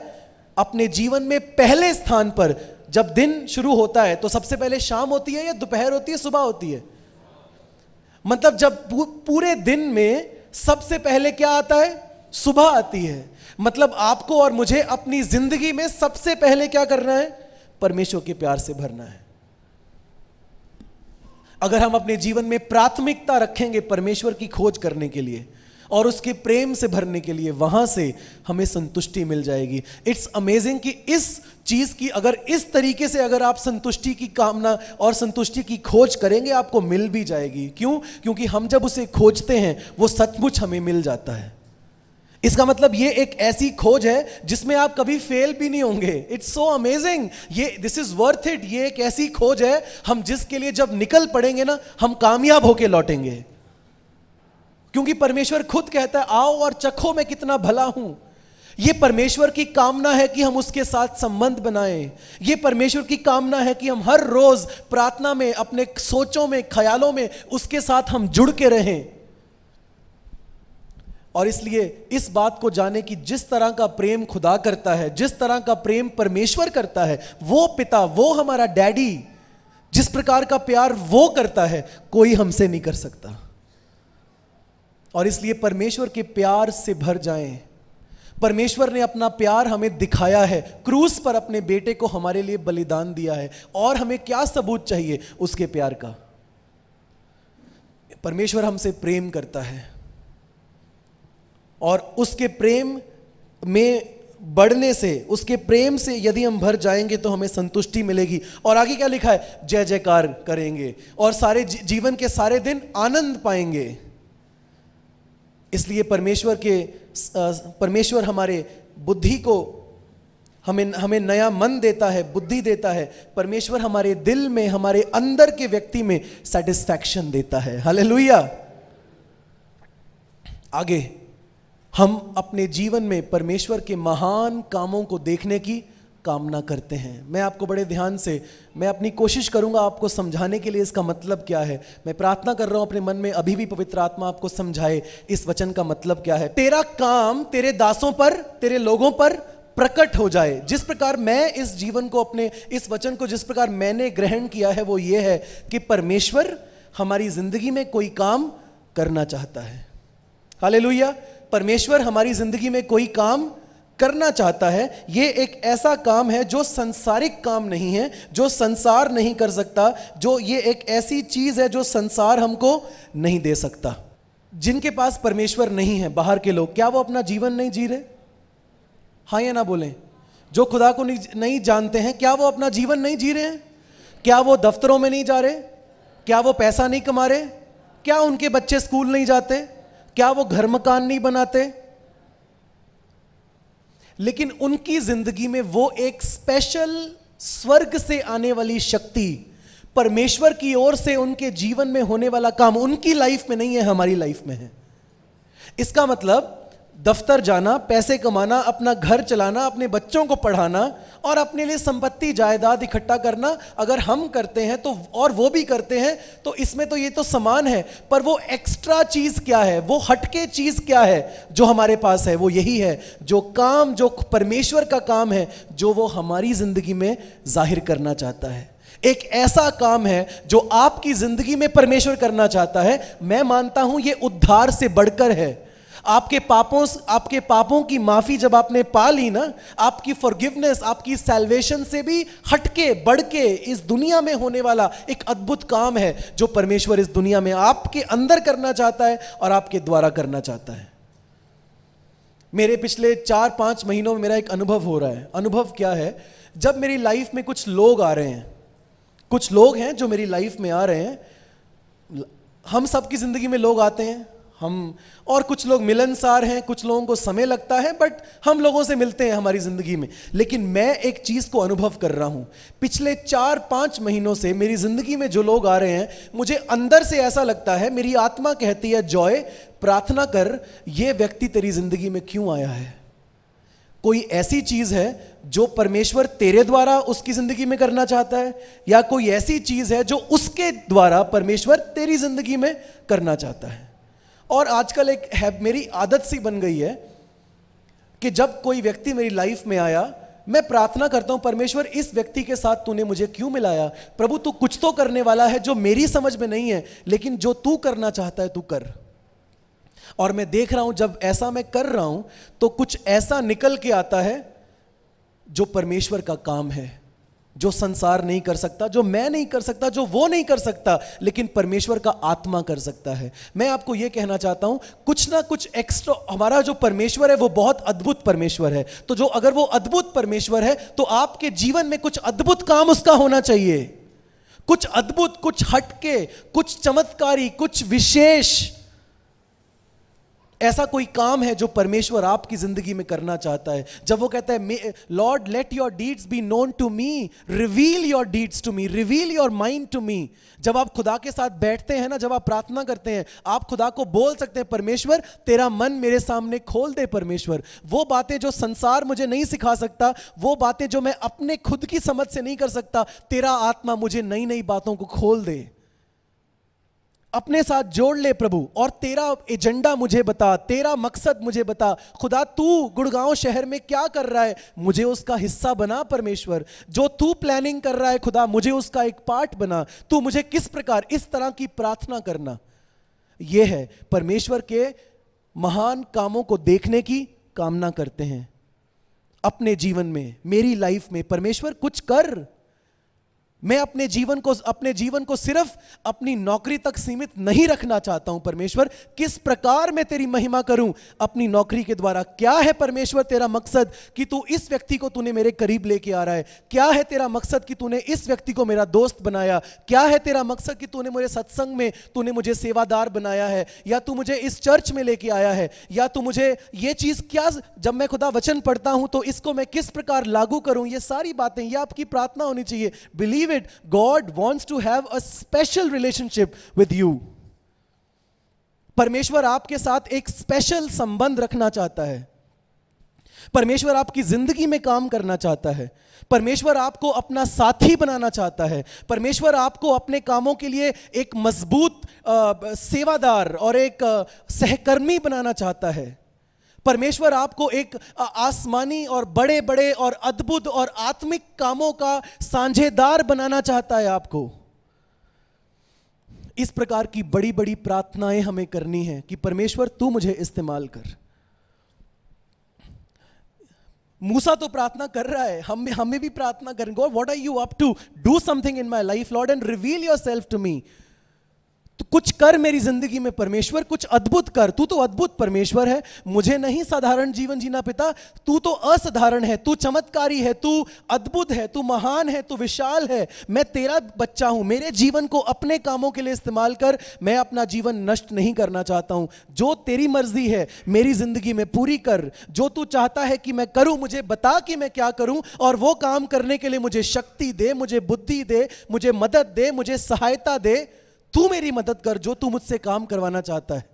अपने जीवन में पहले स्थान पर जब दिन शुरू होता है तो सबसे पहले शाम होती है या दोपहर होती है, सुबह होती है? मतलब जब पूरे दिन में सबसे पहले क्या आता है? सुबह आती है। मतलब आपको और मुझे अपनी ज़िंदगी में सबसे पहले क्या करना है? परमेश्वर के प्यार से भरना है। अगर हम अपने जीवन में प्राथमिकता रखेंगे परमेश्वर की खोज करने के लिए और उसके प्रेम से भरने के लिए, वहाँ से हमें संतुष्टि मिल जाएगी। इट्स अमेजिंग कि इस चीज़ की, अगर इस तरीके से अगर आप संतुष्टि की कामना और संतुष्टि की खोज करेंगे, आपको मिल भी जाएगी। क्यों? क्योंकि हम जब उसे खोजते हैं, वो सचमुच हमें मिल जाता है। इसका मतलब ये एक ऐसी खोज है जिसमें आप कभी फेल भी नहीं होंगे। इट्स सो अमेजिंग ये दिस इज़ वर्थ इट ये एक ऐसी खोज है, हम जिसके लिए जब निकल पड़ेंगे ना, हम कामयाब होके लौटेंगे। क्योंकि परमेश्वर खुद कहता है, आओ और चखो मैं कितना भला हूँ। ये परमेश्वर की कामना है कि हम उसके साथ संबंध बनाएँ। ये परमेश्वर की कामना है कि हम हर रोज प्रार्थना में, अपने सोचों में, ख्यालों में उसके साथ हम जुड़ के रहें। और इसलिए इस बात को जाने कि जिस तरह का प्रेम खुदा करता है, जिस तरह का प्रेम परमेश्वर करता है, वो पिता, वो हमारा डैडी, जिस प्रकार का प्यार वो करता है, कोई हमसे नहीं कर सकता। और इसलिए परमेश्वर के प्यार से भर जाएँ। परमेश्वर ने अपना प्यार हमें दिखाया है, क्रूस पर अपने बेटे को हमारे लिए बलिदान दिया है, और हमें क्या सबूत चाहिए? उसके प्यार का। परमेश्वर हमसे प्रेम करता है। और उसके प्रेम में बढ़ने से, उसके प्रेम से यदि हम भर जाएँगे तो हमें संतुष्टि मिलेगी। और आगे क्या लिखा है? जय जयकार करेंगे। और सारे जीवन के सारे दिन आनंद पाएँगे। इसलिए परमेश्वर के परमेश्वर हमारे बुद्धि को हमें हमें नया मन देता है, बुद्धि देता है। परमेश्वर हमारे दिल में, हमारे अंदर के व्यक्ति में सेटिस्फैक्शन देता है। हालेलुया आगे। हम अपने जीवन में परमेश्वर के महान कामों को देखने की कामना करते हैं। मैं आपको बड़े ध्यान से, मैं अपनी कोशिश करूँगा आपको समझाने के लिए इसका मतलब क्या है। मैं प्रार्थना कर रहा हूँ अपने मन में, अभी भी पवित्र आत्मा आपको समझाए इस वचन का मतलब क्या है। तेरा काम तेरे दासों पर, तेरे लोगों पर प्रकट हो जाए। जिस प्रकार मैं इस जीवन को अपने, इस वचन को जिस प्रकार मैंने ग्रहण किया है, वो ये है कि परमेश्वर हमारी ज़िंदगी में कोई काम करना चाहता है। हाले परमेश्वर हमारी ज़िंदगी में कोई काम करना चाहता है यह एक ऐसा काम है जो संसारिक काम नहीं है जो संसार नहीं कर सकता जो ये एक ऐसी चीज़ है जो संसार हमको नहीं दे सकता। जिनके पास परमेश्वर नहीं है बाहर के लोग क्या वो अपना जीवन नहीं जी रहे? हाँ या ना बोले? जो खुदा को नहीं, नहीं जानते हैं क्या वो अपना जीवन नहीं जी रहे हैं? क्या वो दफ्तरों में नहीं जा रहे? क्या वो पैसा नहीं कमा रहे? क्या उनके बच्चे स्कूल नहीं जाते? क्या वो घर मकान नहीं बनाते? लेकिन उनकी ज़िंदगी में वो एक स्पेशल स्वर्ग से आने वाली शक्ति, परमेश्वर की ओर से उनके जीवन में होने वाला काम उनकी लाइफ में नहीं है, हमारी लाइफ में है। इसका मतलब दफ्तर जाना, पैसे कमाना, अपना घर चलाना, अपने बच्चों को पढ़ाना और अपने लिए संपत्ति, जायदाद इकट्ठा करना, अगर हम करते हैं तो और वो भी करते हैं तो इसमें तो ये तो समान है, पर वो एक्स्ट्रा चीज़ क्या है? वो हटके चीज़ क्या है जो हमारे पास है? वो यही है, जो काम, जो परमेश्वर का काम है, जो वो हमारी ज़िंदगी में ज़ाहिर करना चाहता है। एक ऐसा काम है जो आपकी ज़िंदगी में परमेश्वर करना चाहता है। मैं मानता हूँ ये उद्धार से बढ़कर है। आपके पापों आपके पापों की माफ़ी जब आपने पा ली ना, आपकी फॉरगिवनेस आपकी सेल्वेशन से भी हटके बढ़ के इस दुनिया में होने वाला एक अद्भुत काम है, जो परमेश्वर इस दुनिया में आपके अंदर करना चाहता है और आपके द्वारा करना चाहता है। मेरे पिछले चार, पाँच महीनों में मेरा एक अनुभव हो रहा है। अनुभव क्या है? जब मेरी लाइफ में कुछ लोग आ रहे हैं, कुछ लोग हैं जो मेरी लाइफ में आ रहे हैं हम सबकी ज़िंदगी में लोग आते हैं। हम और कुछ लोग मिलनसार हैं, कुछ लोगों को समय लगता है बट हम लोगों से मिलते हैं हमारी ज़िंदगी में। लेकिन मैं एक चीज़ को अनुभव कर रहा हूँ। पिछले चार पाँच महीनों से मेरी ज़िंदगी में जो लोग आ रहे हैं, मुझे अंदर से ऐसा लगता है, मेरी आत्मा कहती है, जॉय, प्रार्थना कर यह व्यक्ति तेरी ज़िंदगी में क्यों आया है? कोई ऐसी चीज़ है जो परमेश्वर तेरे द्वारा उसकी ज़िंदगी में करना चाहता है, या कोई ऐसी चीज़ है जो उसके द्वारा परमेश्वर तेरी ज़िंदगी में करना चाहता है? और आजकल एक है मेरी आदत सी बन गई है कि जब कोई व्यक्ति मेरी लाइफ में आया, मैं प्रार्थना करता हूँ, परमेश्वर, इस व्यक्ति के साथ तूने मुझे क्यों मिलाया? प्रभु, तू कुछ तो करने वाला है जो मेरी समझ में नहीं है, लेकिन जो तू करना चाहता है, तू कर। और मैं देख रहा हूँ, जब ऐसा मैं कर रहा हूँ तो कुछ ऐसा निकल के आता है जो परमेश्वर का काम है। जो संसार नहीं कर सकता, जो मैं नहीं कर सकता, जो वो नहीं कर सकता, लेकिन परमेश्वर का आत्मा कर सकता है। मैं आपको यह कहना चाहता हूँ, कुछ ना कुछ एक्स्ट्रा हमारा जो परमेश्वर है, वो बहुत अद्भुत परमेश्वर है। तो जो अगर वो अद्भुत परमेश्वर है तो आपके जीवन में कुछ अद्भुत काम उसका होना चाहिए। कुछ अद्भुत, कुछ हटके, कुछ चमत्कारी, कुछ विशेष ऐसा कोई काम है जो परमेश्वर आपकी ज़िंदगी में करना चाहता है? जब वो कहता है Lord let your deeds be known to me reveal your deeds to me reveal your mind to me जब आप खुदा के साथ बैठते हैं ना, जब आप प्रार्थना करते हैं, आप खुदा को बोल सकते हैं, परमेश्वर, तेरा मन मेरे सामने खोल दे, परमेश्वर. वो बातें जो संसार मुझे नहीं सिखा सकता, वो बातें जो मैं अपने खुद की समझ से नहीं कर सकता, तेरा आत्मा मुझे नई नई बातों को खोल दे। अपने साथ जोड़ ले प्रभु, और तेरा एजेंडा मुझे बता, तेरा मकसद मुझे बता। खुदा, तू गुड़गांव शहर में क्या कर रहा है? मुझे उसका हिस्सा बना, परमेश्वर। जो तू प्लानिंग कर रहा है, खुदा, मुझे उसका एक पार्ट बना। तू मुझे किस प्रकार, इस तरह की प्रार्थना करना। यह है, परमेश्वर के महान कामों को देखने की कामना करते हैं। अपने जीवन में, मेरी लाइफ में, परमेश्वर, कुछ कर। मैं अपने जीवन को, अपने जीवन को सिर्फ़ अपनी नौकरी तक सीमित नहीं रखना चाहता हूँ, परमेश्वर। किस प्रकार मैं तेरी महिमा करूँ? अपनी नौकरी के द्वारा। क्या है परमेश्वर तेरा मकसद कि तू इस व्यक्ति को तूने मेरे करीब लेके आ रहा है? क्या है तेरा मकसद कि तूने इस व्यक्ति को मेरा दोस्त बनाया? क्या है तेरा मकसद कि तूने मेरे सत्संग में, तूने मुझे सेवादार बनाया है? या तू मुझे इस चर्च में लेके आया है? या तू मुझे ये चीज़ क्या, जब मैं खुदा वचन पढ़ता हूँ तो इसको मैं किस प्रकार लागू करूँ? ये सारी बातें, ये आपकी प्रार्थना होनी चाहिए। Believe it, God wants to have a special relationship with you. परमेश्वर आपके साथ एक स्पेशल संबंध रखना चाहता है। परमेश्वर आपकी ज़िंदगी में काम करना चाहता है। परमेश्वर आपको अपना साथी बनाना चाहता है। परमेश्वर आपको अपने कामों के लिए एक मज़बूत सेवादार और एक सहकर्मी बनाना चाहता है। परमेश्वर आपको एक आसमानी और बड़े बड़े और अद्भुत और आत्मिक कामों का साझेदार बनाना चाहता है आपको। इस प्रकार की बड़ी बड़ी प्रार्थनाएँ हमें करनी है कि परमेश्वर, तू मुझे इस्तेमाल कर। मूसा तो प्रार्थना कर रहा है, हम, हमें भी प्रार्थना करेंगे what are you up to do something in my life Lord and reveal yourself to me तो कुछ कर मेरी ज़िंदगी में परमेश्वर, कुछ अद्भुत कर। तू तो अद्भुत परमेश्वर है। मुझे नहीं साधारण जीवन जीना पिता। तू तो असाधारण है। तू चमत्कारी है। तू अद्भुत है। तू महान है। तू विशाल है। मैं तेरा बच्चा हूँ। मेरे जीवन को अपने कामों के लिए इस्तेमाल कर। मैं अपना जीवन नष्ट नहीं करना चाहता हूँ। जो तेरी मर्ज़ी है, मेरी ज़िंदगी में पूरी कर। जो तू चाहता है कि मैं करूँ, मुझे बता कि मैं क्या करूँ। और वो काम करने के लिए मुझे शक्ति दे, मुझे बुद्धि दे, मुझे मदद दे, मुझे सहायता दे। तू मेरी मदद कर जो तू मुझसे काम करवाना चाहता है।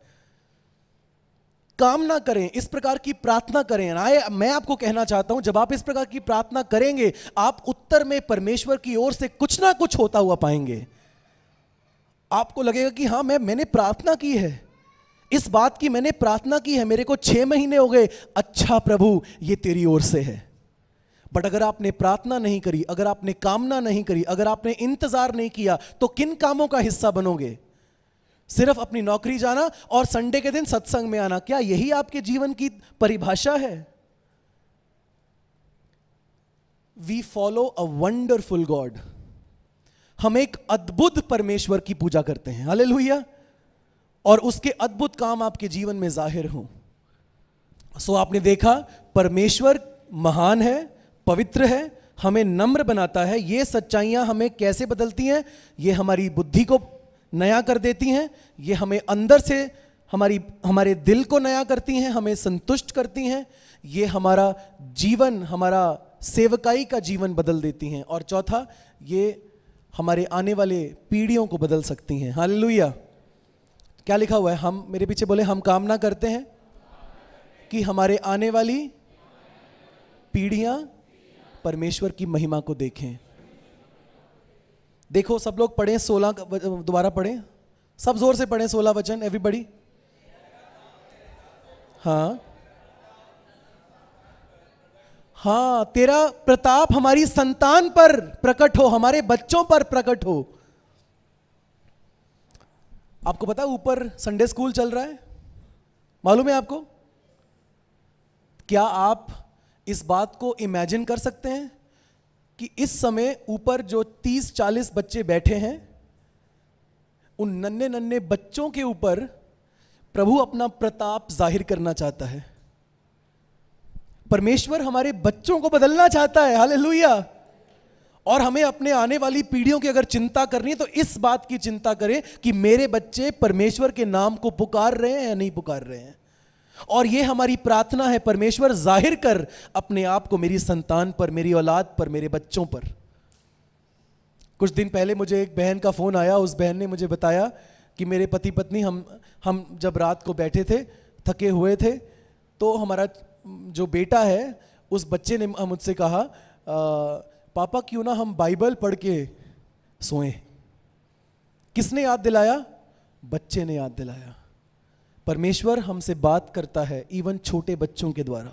कामना करें, इस प्रकार की प्रार्थना करें। आए मैं आपको कहना चाहता हूँ, जब आप इस प्रकार की प्रार्थना करेंगे, आप उत्तर में परमेश्वर की ओर से कुछ ना कुछ होता हुआ पाएँगे। आपको लगेगा कि हाँ मैं, मैंने प्रार्थना की है। इस बात की मैंने प्रार्थना की है, मेरे को छह महीने हो गए। अच्छा प्रभु, ये तेरी ओर से है। बट अगर आपने प्रार्थना नहीं करी, अगर आपने कामना नहीं करी, अगर आपने इंतज़ार नहीं किया तो किन कामों का हिस्सा बनोगे? सिर्फ़ अपनी नौकरी जाना और संडे के दिन सत्संग में आना, क्या यही आपके जीवन की परिभाषा है? We follow a wonderful God हम एक अद्भुत परमेश्वर की पूजा करते हैं। हालेलुया और उसके अद्भुत काम आपके जीवन में ज़ाहिर हो। सो आपने देखा, परमेश्वर महान है पवित्र है, हमें नम्र बनाता है, ये सच्चाइयाँ हमें कैसे बदलती हैं? ये हमारी बुद्धि को नया कर देती हैं, ये हमें अंदर से हमारी, हमारे दिल को नया करती हैं, हमें संतुष्ट करती हैं, ये हमारा जीवन, हमारा सेवकाई का जीवन बदल देती हैं। और चौथा, ये हमारे आने वाले पीढ़ियों को बदल सकती हैं। हालेलुया। क्या लिखा हुआ है? हम, मेरे पीछे बोले, हम कामना करते हैं कि हमारे आने वाली पीढ़ियाँ परमेश्वर की महिमा को देखें। देखो, सब लोग पढ़ें सोलह दोबारा पढ़ें। सब ज़ोर से पढ़ें सोलह वचन एवरीबडी हाँ। हाँ तेरा प्रताप हमारी संतान पर प्रकट हो, हमारे बच्चों पर प्रकट हो। आपको पता है ऊपर संडे स्कूल चल रहा है? मालूम है आपको? क्या आप इस बात को इमेजिन कर सकते हैं कि इस समय ऊपर जो 30-40 बच्चे बैठे हैं, उन नन्हे नन्हे बच्चों के ऊपर प्रभु अपना प्रताप ज़ाहिर करना चाहता है। परमेश्वर हमारे बच्चों को बदलना चाहता है। हालेलुया। और हमें अपने आने वाली पीढ़ियों की अगर चिंता करनी है तो इस बात की चिंता करें कि मेरे बच्चे परमेश्वर के नाम को पुकार रहे हैं या नहीं पुकार रहे हैं। और ये हमारी प्रार्थना है, परमेश्वर, ज़ाहिर कर अपने आप को मेरी संतान पर, मेरी औलाद पर, मेरे बच्चों पर। कुछ दिन पहले मुझे एक बहन का फ़ोन आया, उस बहन ने मुझे बताया कि मेरे पति पत्नी हम हम जब रात को बैठे थे, थके हुए थे तो हमारा जो बेटा है, उस बच्चे ने मुझसे कहा पापा, क्यों ना हम बाइबल पढ़ के सोएँ? किसने याद दिलाया? बच्चे ने याद दिलाया। परमेश्वर हमसे बात करता है इवन छोटे बच्चों के द्वारा।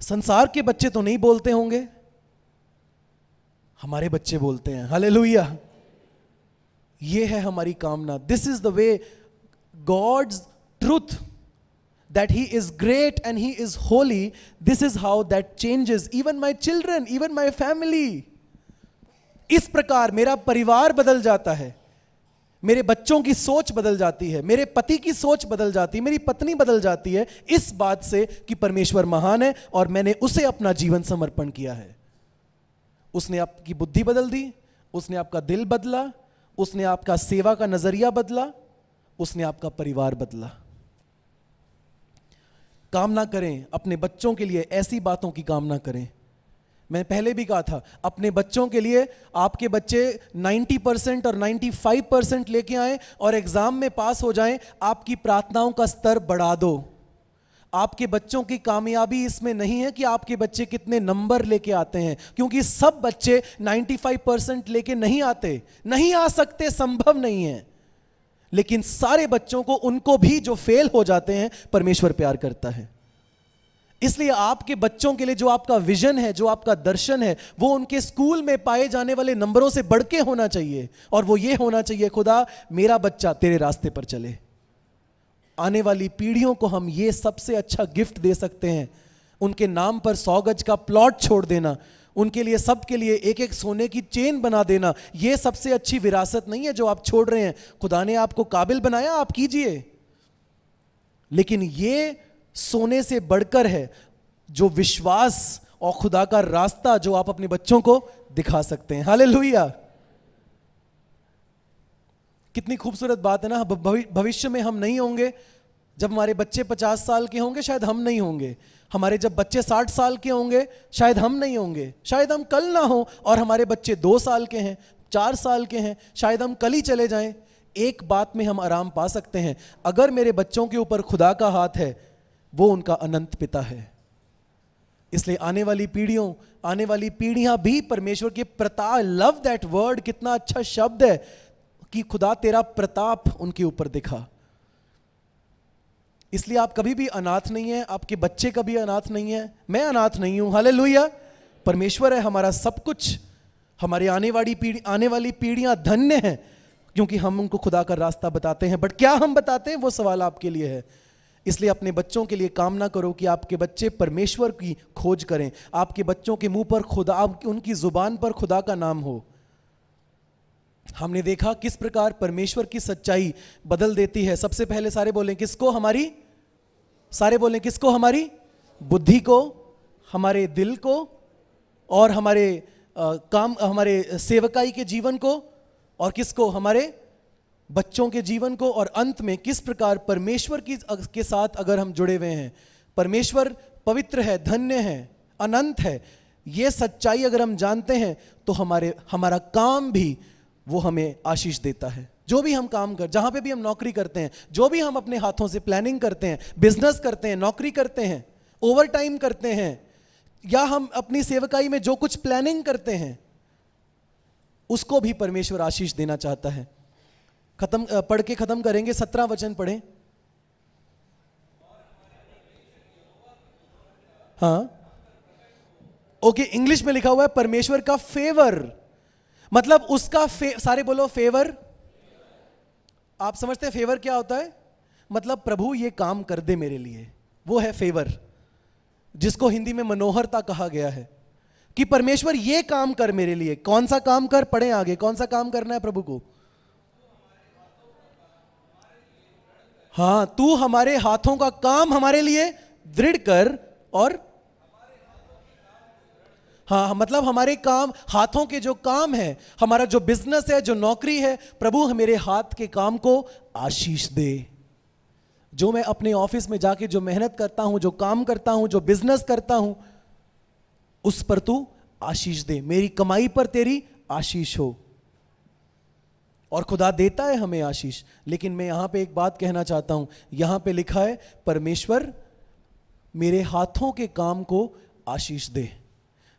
संसार के बच्चे तो नहीं बोलते होंगे, हमारे बच्चे बोलते हैं। हले ये है हमारी कामना। This is the way God's truth that he is great and he is holy this is how that changes even my children even my family इस प्रकार मेरा परिवार बदल जाता है। मेरे बच्चों की सोच बदल जाती है, मेरे पति की सोच बदल जाती है मेरी पत्नी बदल जाती है, इस बात से कि परमेश्वर महान है और मैंने उसे अपना जीवन समर्पण किया है। उसने आपकी बुद्धि बदल दी, उसने आपका दिल बदला, उसने आपका सेवा का नज़रिया बदला, उसने आपका परिवार बदला। कामना करें, अपने बच्चों के लिए ऐसी बातों की कामना करें। मैं पहले भी कहा था, अपने बच्चों के लिए आपके बच्चे 90 परसेंट और 95 परसेंट लेके आए और एग्ज़ाम में पास हो जाएँ, आपकी प्रार्थनाओं का स्तर बढ़ा दो। आपके बच्चों की कामयाबी इसमें नहीं है कि आपके बच्चे कितने नंबर लेके आते हैं, क्योंकि सब बच्चे 95 परसेंट लेके नहीं आते, नहीं आ सकते, संभव नहीं है। लेकिन सारे बच्चों को, उनको भी जो फेल हो जाते हैं, परमेश्वर प्यार करता है। इसलिए आपके बच्चों के लिए जो आपका विजन है, जो आपका दर्शन है, वो उनके स्कूल में पाए जाने वाले नंबरों से बढ़ के होना चाहिए। और वो ये होना चाहिए, खुदा, मेरा बच्चा तेरे रास्ते पर चले। आने वाली पीढ़ियों को हम ये सबसे अच्छा गिफ्ट दे सकते हैं। उनके नाम पर सौ गज का प्लॉट छोड़ देना। उनके लिए, सबके लिए एक एक सोने की चेन बना देना। ये सबसे अच्छी विरासत नहीं है जो आप छोड़ रहे हैं। खुदा ने आपको काबिल बनाया, आप कीजिए। लेकिन ये सोने से बढ़कर है, जो विश्वास और खुदा का रास्ता जो आप अपने बच्चों को दिखा सकते हैं। हाले कितनी खूबसूरत बात है ना भविष्य में हम नहीं होंगे। जब हमारे बच्चे पचास साल के होंगे, शायद हम नहीं होंगे। हमारे जब बच्चे साठ साल के होंगे, शायद हम नहीं होंगे। शायद हम कल ना हो और हमारे बच्चे दो साल के हैं, चार साल के हैं, शायद हम कल ही चले जाएँ। एक बात में हम आराम पा सकते हैं। अगर मेरे बच्चों के ऊपर खुदा का हाथ है वो उनका अनंत पिता है। इसलिए आने वाली पीढ़ियों, आने वाली पीढ़ियाँ भी परमेश्वर के प्रताप लव दैट वर्ड कितना अच्छा शब्द है कि खुदा तेरा प्रताप उनके ऊपर दिखा। इसलिए आप कभी भी अनाथ नहीं है, आपके बच्चे कभी अनाथ नहीं है, मैं अनाथ नहीं हूँ। हाले परमेश्वर है हमारा सब कुछ। हमारी आने वाली पीढ़ी, आने वाली पीढ़ियाँ धन्य हैं, क्योंकि हम उनको खुदा का रास्ता बताते हैं। बट क्या हम बताते हैं? वो सवाल आपके लिए है। इसलिए अपने बच्चों के लिए कामना करो कि आपके बच्चे परमेश्वर की खोज करें। आपके बच्चों के मुँह पर खुदा उनकी ज़ुबान पर खुदा का नाम हो। हमने देखा किस प्रकार परमेश्वर की सच्चाई बदल देती है। सबसे पहले सारे बोलें किसको हमारी? सारे बोलें किसको हमारी? बुद्धि को हमारे दिल को और हमारे आ, काम हमारे सेवकाई के जीवन को और किसको? हमारे बच्चों के जीवन को और अंत में किस प्रकार परमेश्वर की, के साथ अगर हम जुड़े हुए हैं? परमेश्वर पवित्र है, धन्य है, अनंत है। ये सच्चाई अगर हम जानते हैं तो हमारे, हमारा काम भी वो हमें आशीष देता है। जो भी हम काम कर, जहाँ पे भी हम नौकरी करते हैं, जो भी हम अपने हाथों से प्लानिंग करते हैं बिज़नेस करते हैं, नौकरी करते हैं ओवर टाइम करते हैं, या हम अपनी सेवकाई में जो कुछ प्लानिंग करते हैं, उसको भी परमेश्वर आशीष देना चाहता है। खत्म पढ़ के खत्म करेंगे सत्रह वचन पढ़ें। हाँ। ओके okay, इंग्लिश में लिखा हुआ है परमेश्वर का फेवर। मतलब उसका फे, सारे बोलो फेवर। आप समझते हैं फेवर क्या होता है? मतलब प्रभु ये काम कर दे मेरे लिए। वो है फेवर जिसको हिंदी में मनोहरता कहा गया है। कि परमेश्वर ये काम कर मेरे लिए। कौन सा काम कर? पढ़े आगे कौन सा काम करना है प्रभु को? हाँ तू हमारे हाथों का काम हमारे लिए दृढ़ कर और हाँ मतलब हमारे काम, हाथों के जो काम है, हमारा जो बिज़नेस है, जो नौकरी है, प्रभु मेरे हाथ के काम को आशीष दे। जो मैं अपने ऑफ़िस में जाके जो मेहनत करता हूँ, जो काम करता हूँ, जो बिज़नेस करता हूँ, उस पर तू आशीष दे। मेरी कमाई पर तेरी आशीष हो। और खुदा देता है हमें आशीष। लेकिन मैं यहाँ पे एक बात कहना चाहता हूँ। यहाँ पे लिखा है, परमेश्वर मेरे हाथों के काम को आशीष दे।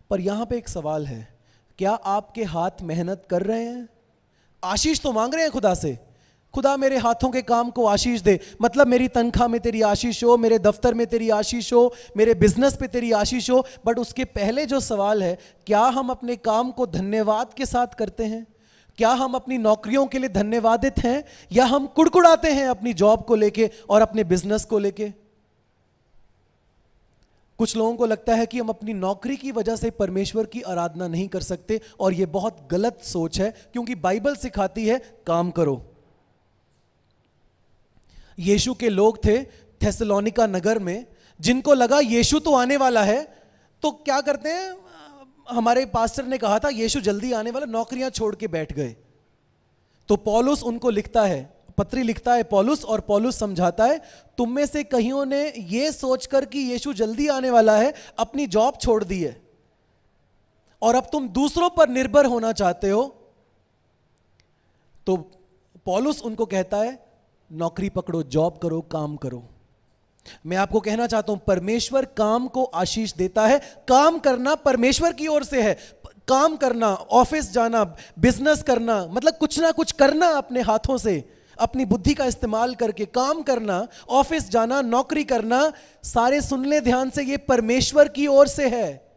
पर यहाँ पे एक सवाल है, क्या आपके हाथ मेहनत कर रहे हैं? आशीष तो मांग रहे हैं खुदा से। खुदा मेरे हाथों के काम को आशीष दे। मतलब मेरी तनख्वाह में तेरी आशीष हो, मेरे दफ्तर में तेरी आशीष हो, मेरे बिज़नेस पे तेरी आशीष हो। बट उसके पहले जो सवाल है, क्या हम अपने काम को धन्यवाद के साथ करते हैं? क्या हम अपनी नौकरियों के लिए धन्यवादित हैं? या हम कुड़कुड़ाते हैं अपनी जॉब को लेके और अपने बिज़नेस को लेके? कुछ लोगों को लगता है कि हम अपनी नौकरी की वजह से परमेश्वर की आराधना नहीं कर सकते, और यह बहुत गलत सोच है, क्योंकि बाइबल सिखाती है, काम करो। यीशु के लोग थे थेसलोनिका नगर में, जिनको लगा यीशु तो आने वाला है तो क्या करते हैं? हमारे पास्टर ने कहा था, यीशु जल्दी आने वाला, नौकरियाँ छोड़ के बैठ गए। तो पॉलुस उनको लिखता है, पत्री लिखता है, पॉलुस और पॉलुस समझाता है, तुम में से कईयों ने यह सोचकर कि यीशु जल्दी आने वाला है, अपनी जॉब छोड़ दी है। और अब तुम दूसरों पर निर्भर होना चाहते हो। तो पॉलुस उनको कहता है, नौकरी पकड़ो, जॉब करो, काम करो। मैं आपको कहना चाहता हूँ, परमेश्वर काम को आशीष देता है, काम करना परमेश्वर की ओर से है। काम करना, ऑफ़िस जाना, बिज़नेस करना मतलब कुछ ना कुछ करना अपने हाथों से, अपनी बुद्धि का इस्तेमाल करके काम करना, ऑफ़िस जाना, नौकरी करना, सारे सुन ले ध्यान से, ये परमेश्वर की ओर से है।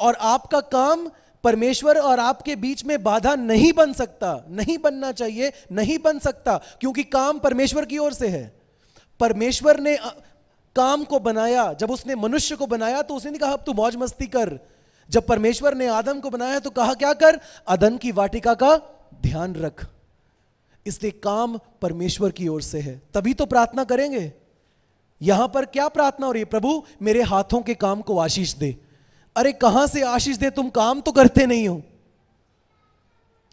और आपका काम परमेश्वर और आपके बीच में बाधा नहीं बन सकता, नहीं बनना चाहिए, नहीं बन सकता, क्योंकि काम परमेश्वर की ओर से है। परमेश्वर ने काम को बनाया, जब उसने मनुष्य को बनाया तो उसने कहा, अब तू मौज मस्ती कर। जब परमेश्वर ने आदम को बनाया तो कहा क्या कर? अदन की वाटिका का ध्यान रख। इसलिए काम परमेश्वर की ओर से है। तभी तो प्रार्थना करेंगे। यहाँ पर क्या प्रार्थना हो रही है? प्रभु, मेरे हाथों के काम को आशीष दे। अरे, कहाँ से आशीष दे? तुम काम तो करते नहीं हो।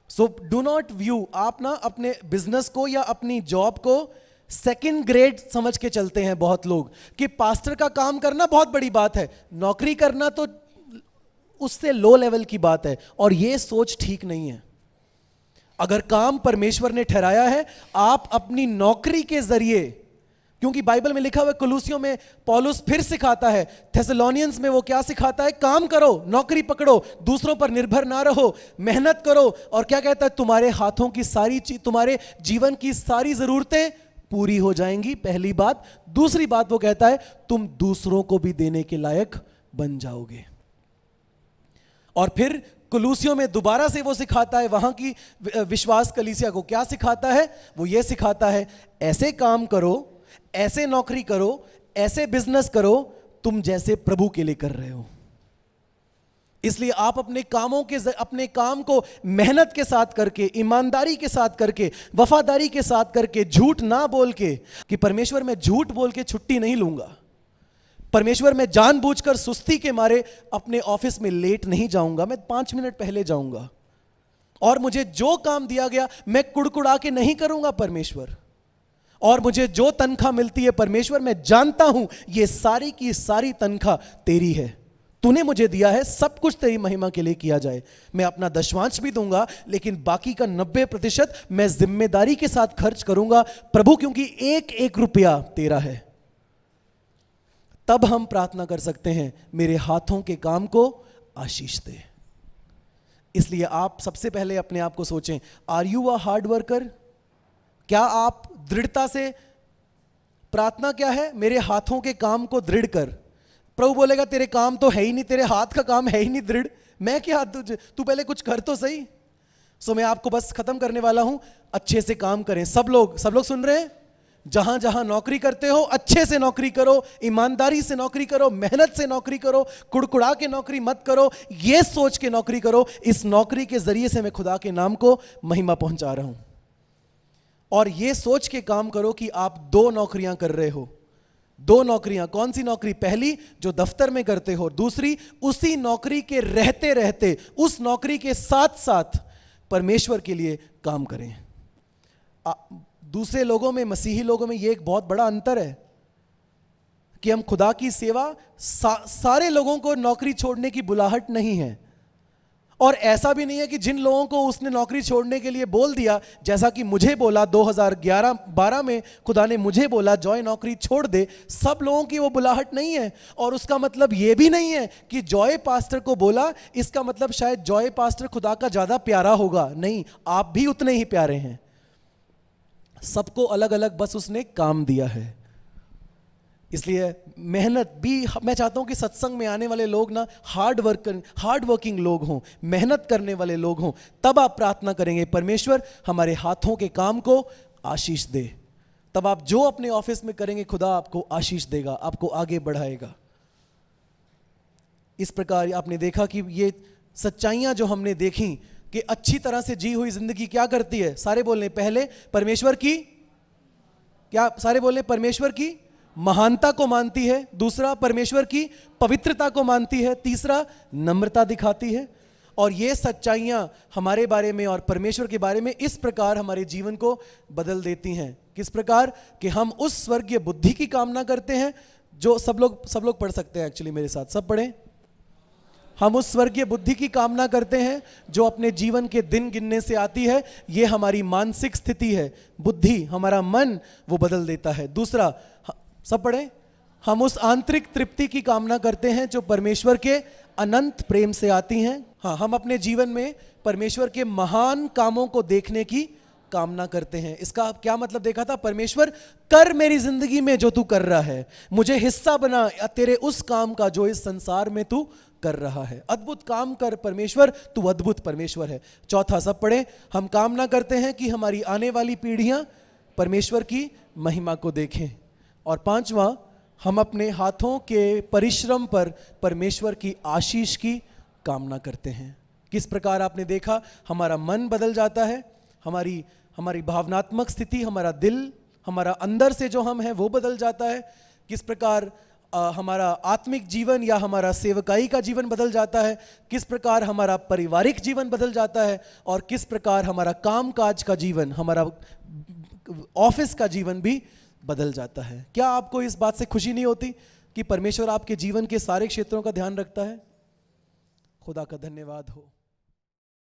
सो डू नॉट व्यू आप ना अपने बिज़नेस को या अपनी जॉब को सेकंड ग्रेड समझ के चलते हैं बहुत लोग कि पास्टर का काम करना बहुत बड़ी बात है, नौकरी करना तो उससे लो लेवल की बात है और यह सोच ठीक नहीं है। अगर काम परमेश्वर ने ठहराया है, आप अपनी नौकरी के ज़रिए, क्योंकि बाइबल में लिखा हुआ कुलूसियों में पॉलुस फिर सिखाता है, थेसलोनियंस में वो क्या सिखाता है? काम करो, नौकरी पकड़ो, दूसरों पर निर्भर ना रहो, मेहनत करो और क्या कहता है? तुम्हारे हाथों की सारी चीज़ तुम्हारे जीवन की सारी जरूरतें पूरी हो जाएँगी, पहली बात। दूसरी बात वो कहता है, तुम दूसरों को भी देने के लायक बन जाओगे। और फिर कुलूसियों में दोबारा से वो सिखाता है, वहाँ की विश्वास कलीसिया को क्या सिखाता है? वो ये सिखाता है, ऐसे काम करो, ऐसे नौकरी करो, ऐसे बिज़नेस करो, तुम जैसे प्रभु के लिए कर रहे हो। इसलिए आप अपने कामों के अपने काम को मेहनत के साथ करके, ईमानदारी के साथ करके, वफादारी के साथ करके, झूठ ना बोल के, कि परमेश्वर मैं झूठ बोल के छुट्टी नहीं लूँगा। परमेश्वर मैं जानबूझकर सुस्ती के मारे अपने ऑफ़िस में लेट नहीं जाऊँगा, मैं पाँच मिनट पहले जाऊँगा। और मुझे जो काम दिया गया, मैं कुड़कुड़ा के नहीं करूँगा परमेश्वर। और मुझे जो तनख्वाह मिलती है, परमेश्वर मैं जानता हूँ, ये सारी की सारी तनख्वाह तेरी है। तूने मुझे दिया है, सब कुछ तेरी महिमा के लिए किया जाए। मैं अपना दशवांश भी दूँगा, लेकिन बाकी का नब्बे प्रतिशत मैं ज़िम्मेदारी के साथ खर्च करूँगा। प्रभु, क्योंकि एक एक रुपया तेरा है। तब हम प्रार्थना कर सकते हैं, मेरे हाथों के काम को आशीष दे। इसलिए आप सबसे पहले अपने आप को सोचें are you a hard worker क्या आप दृढ़ता से, प्रार्थना क्या है, मेरे हाथों के काम को दृढ़ कर? प्रभु बोलेगा, तेरे काम तो है ही नहीं, तेरे हाथ का काम है ही नहीं, दृढ़। मैं क्या तुझे, तू पहले कुछ कर तो सही? सो मैं आपको बस खत्म करने वाला हूँ। अच्छे से काम करें। सब लोग सब लोग सुन रहे हैं? जहाँ जहाँ नौकरी करते हो, अच्छे से नौकरी करो, ईमानदारी से नौकरी करो, मेहनत से नौकरी करो, कुड़कुड़ा के नौकरी मत करो, ये सोच के नौकरी करो, इस नौकरी के ज़रिए से मैं खुदा के नाम को महिमा पहुँचा रहा हूँ। और ये सोच के काम करो कि आप दो नौकरियाँ कर रहे हो। दो नौकरियाँ कौन सी नौकरी? पहली जो दफ्तर में करते हो दूसरी उसी नौकरी के रहते रहते उस नौकरी के साथ साथ परमेश्वर के लिए काम करें। आ, दूसरे लोगों में मसीही लोगों में यह एक बहुत बड़ा अंतर है कि हम खुदा की सेवा सा, सारे लोगों को नौकरी छोड़ने की बुलाहट नहीं है। और ऐसा भी नहीं है कि जिन लोगों को उसने नौकरी छोड़ने के लिए बोल दिया, जैसा कि मुझे बोला 2011-12 में, खुदा ने मुझे बोला जॉय नौकरी छोड़ दे। सब लोगों की वो बुलाहट नहीं है। और उसका मतलब ये भी नहीं है कि जॉय पास्टर को बोला, इसका मतलब शायद जॉय पास्टर खुदा का ज़्यादा प्यारा होगा। नहीं, आप भी उतने ही प्यारे हैं। सबको अलग अलग बस उसने काम दिया है। इसलिए मेहनत भी, मैं चाहता हूँ कि सत्संग में आने वाले लोग ना हार्ड वर्क हार्ड वर्किंग लोग हों, मेहनत करने वाले लोग हों, तब आप प्रार्थना करेंगे, परमेश्वर, हमारे हाथों के काम को आशीष दे। तब आप जो अपने ऑफ़िस में करेंगे, खुदा आपको आशीष देगा, आपको आगे बढ़ाएगा। इस प्रकार आपने देखा कि ये सच्चाइयाँ जो हमने देखी कि अच्छी तरह से जी हुई ज़िंदगी क्या करती है? सारे बोलने, पहले परमेश्वर की, क्या, सारे बोलने, परमेश्वर की महानता को मानती है, दूसरा परमेश्वर की पवित्रता को मानती है, तीसरा नम्रता दिखाती है। और ये सच्चाइयाँ हमारे बारे में और परमेश्वर के बारे में इस प्रकार हमारे जीवन को बदल देती हैं। किस प्रकार? कि हम उस स्वर्गीय बुद्धि की कामना करते हैं, जो सब लोग सब लोग पढ़ सकते हैं एक्चुअली मेरे साथ। सब पढ़ें। हम उस स्वर्गीय बुद्धि की कामना करते हैं, जो अपने जीवन के दिन गिनने से आती है। ये हमारी मानसिक स्थिति है। बुद्धि, हमारा मन, वो बदल देता है। दूसरा सब पढ़े? हम उस आंतरिक तृप्ति की कामना करते हैं जो परमेश्वर के अनंत प्रेम से आती हैं। हाँ हम अपने जीवन में परमेश्वर के महान कामों को देखने की कामना करते हैं। इसका क्या मतलब देखा था? परमेश्वर, कर मेरी ज़िंदगी में जो तू कर रहा है। मुझे हिस्सा बना, तेरे उस काम का जो इस संसार में तू कर रहा है। अद्भुत काम कर परमेश्वर, तू अद्भुत परमेश्वर है। चौथा, सब पढ़े? हम कामना करते हैं कि हमारी आने वाली पीढ़ियाँ परमेश्वर की महिमा को देखें। और पांचवा हम अपने हाथों के परिश्रम पर परमेश्वर की आशीष की कामना करते हैं। किस प्रकार आपने देखा हमारा मन बदल जाता है हमारी हमारी भावनात्मक स्थिति हमारा दिल हमारा अंदर से जो हम हैं वो बदल जाता है। किस प्रकार आ, हमारा आत्मिक जीवन या हमारा सेवकाई का जीवन बदल जाता है किस प्रकार हमारा पारिवारिक जीवन बदल जाता है और किस प्रकार हमारा काम काज का जीवन हमारा ऑफ़िस का जीवन भी बदल जाता है। क्या आपको इस बात से खुशी नहीं होती कि परमेश्वर आपके जीवन के सारे क्षेत्रों का ध्यान रखता है? खुदा का धन्यवाद हो।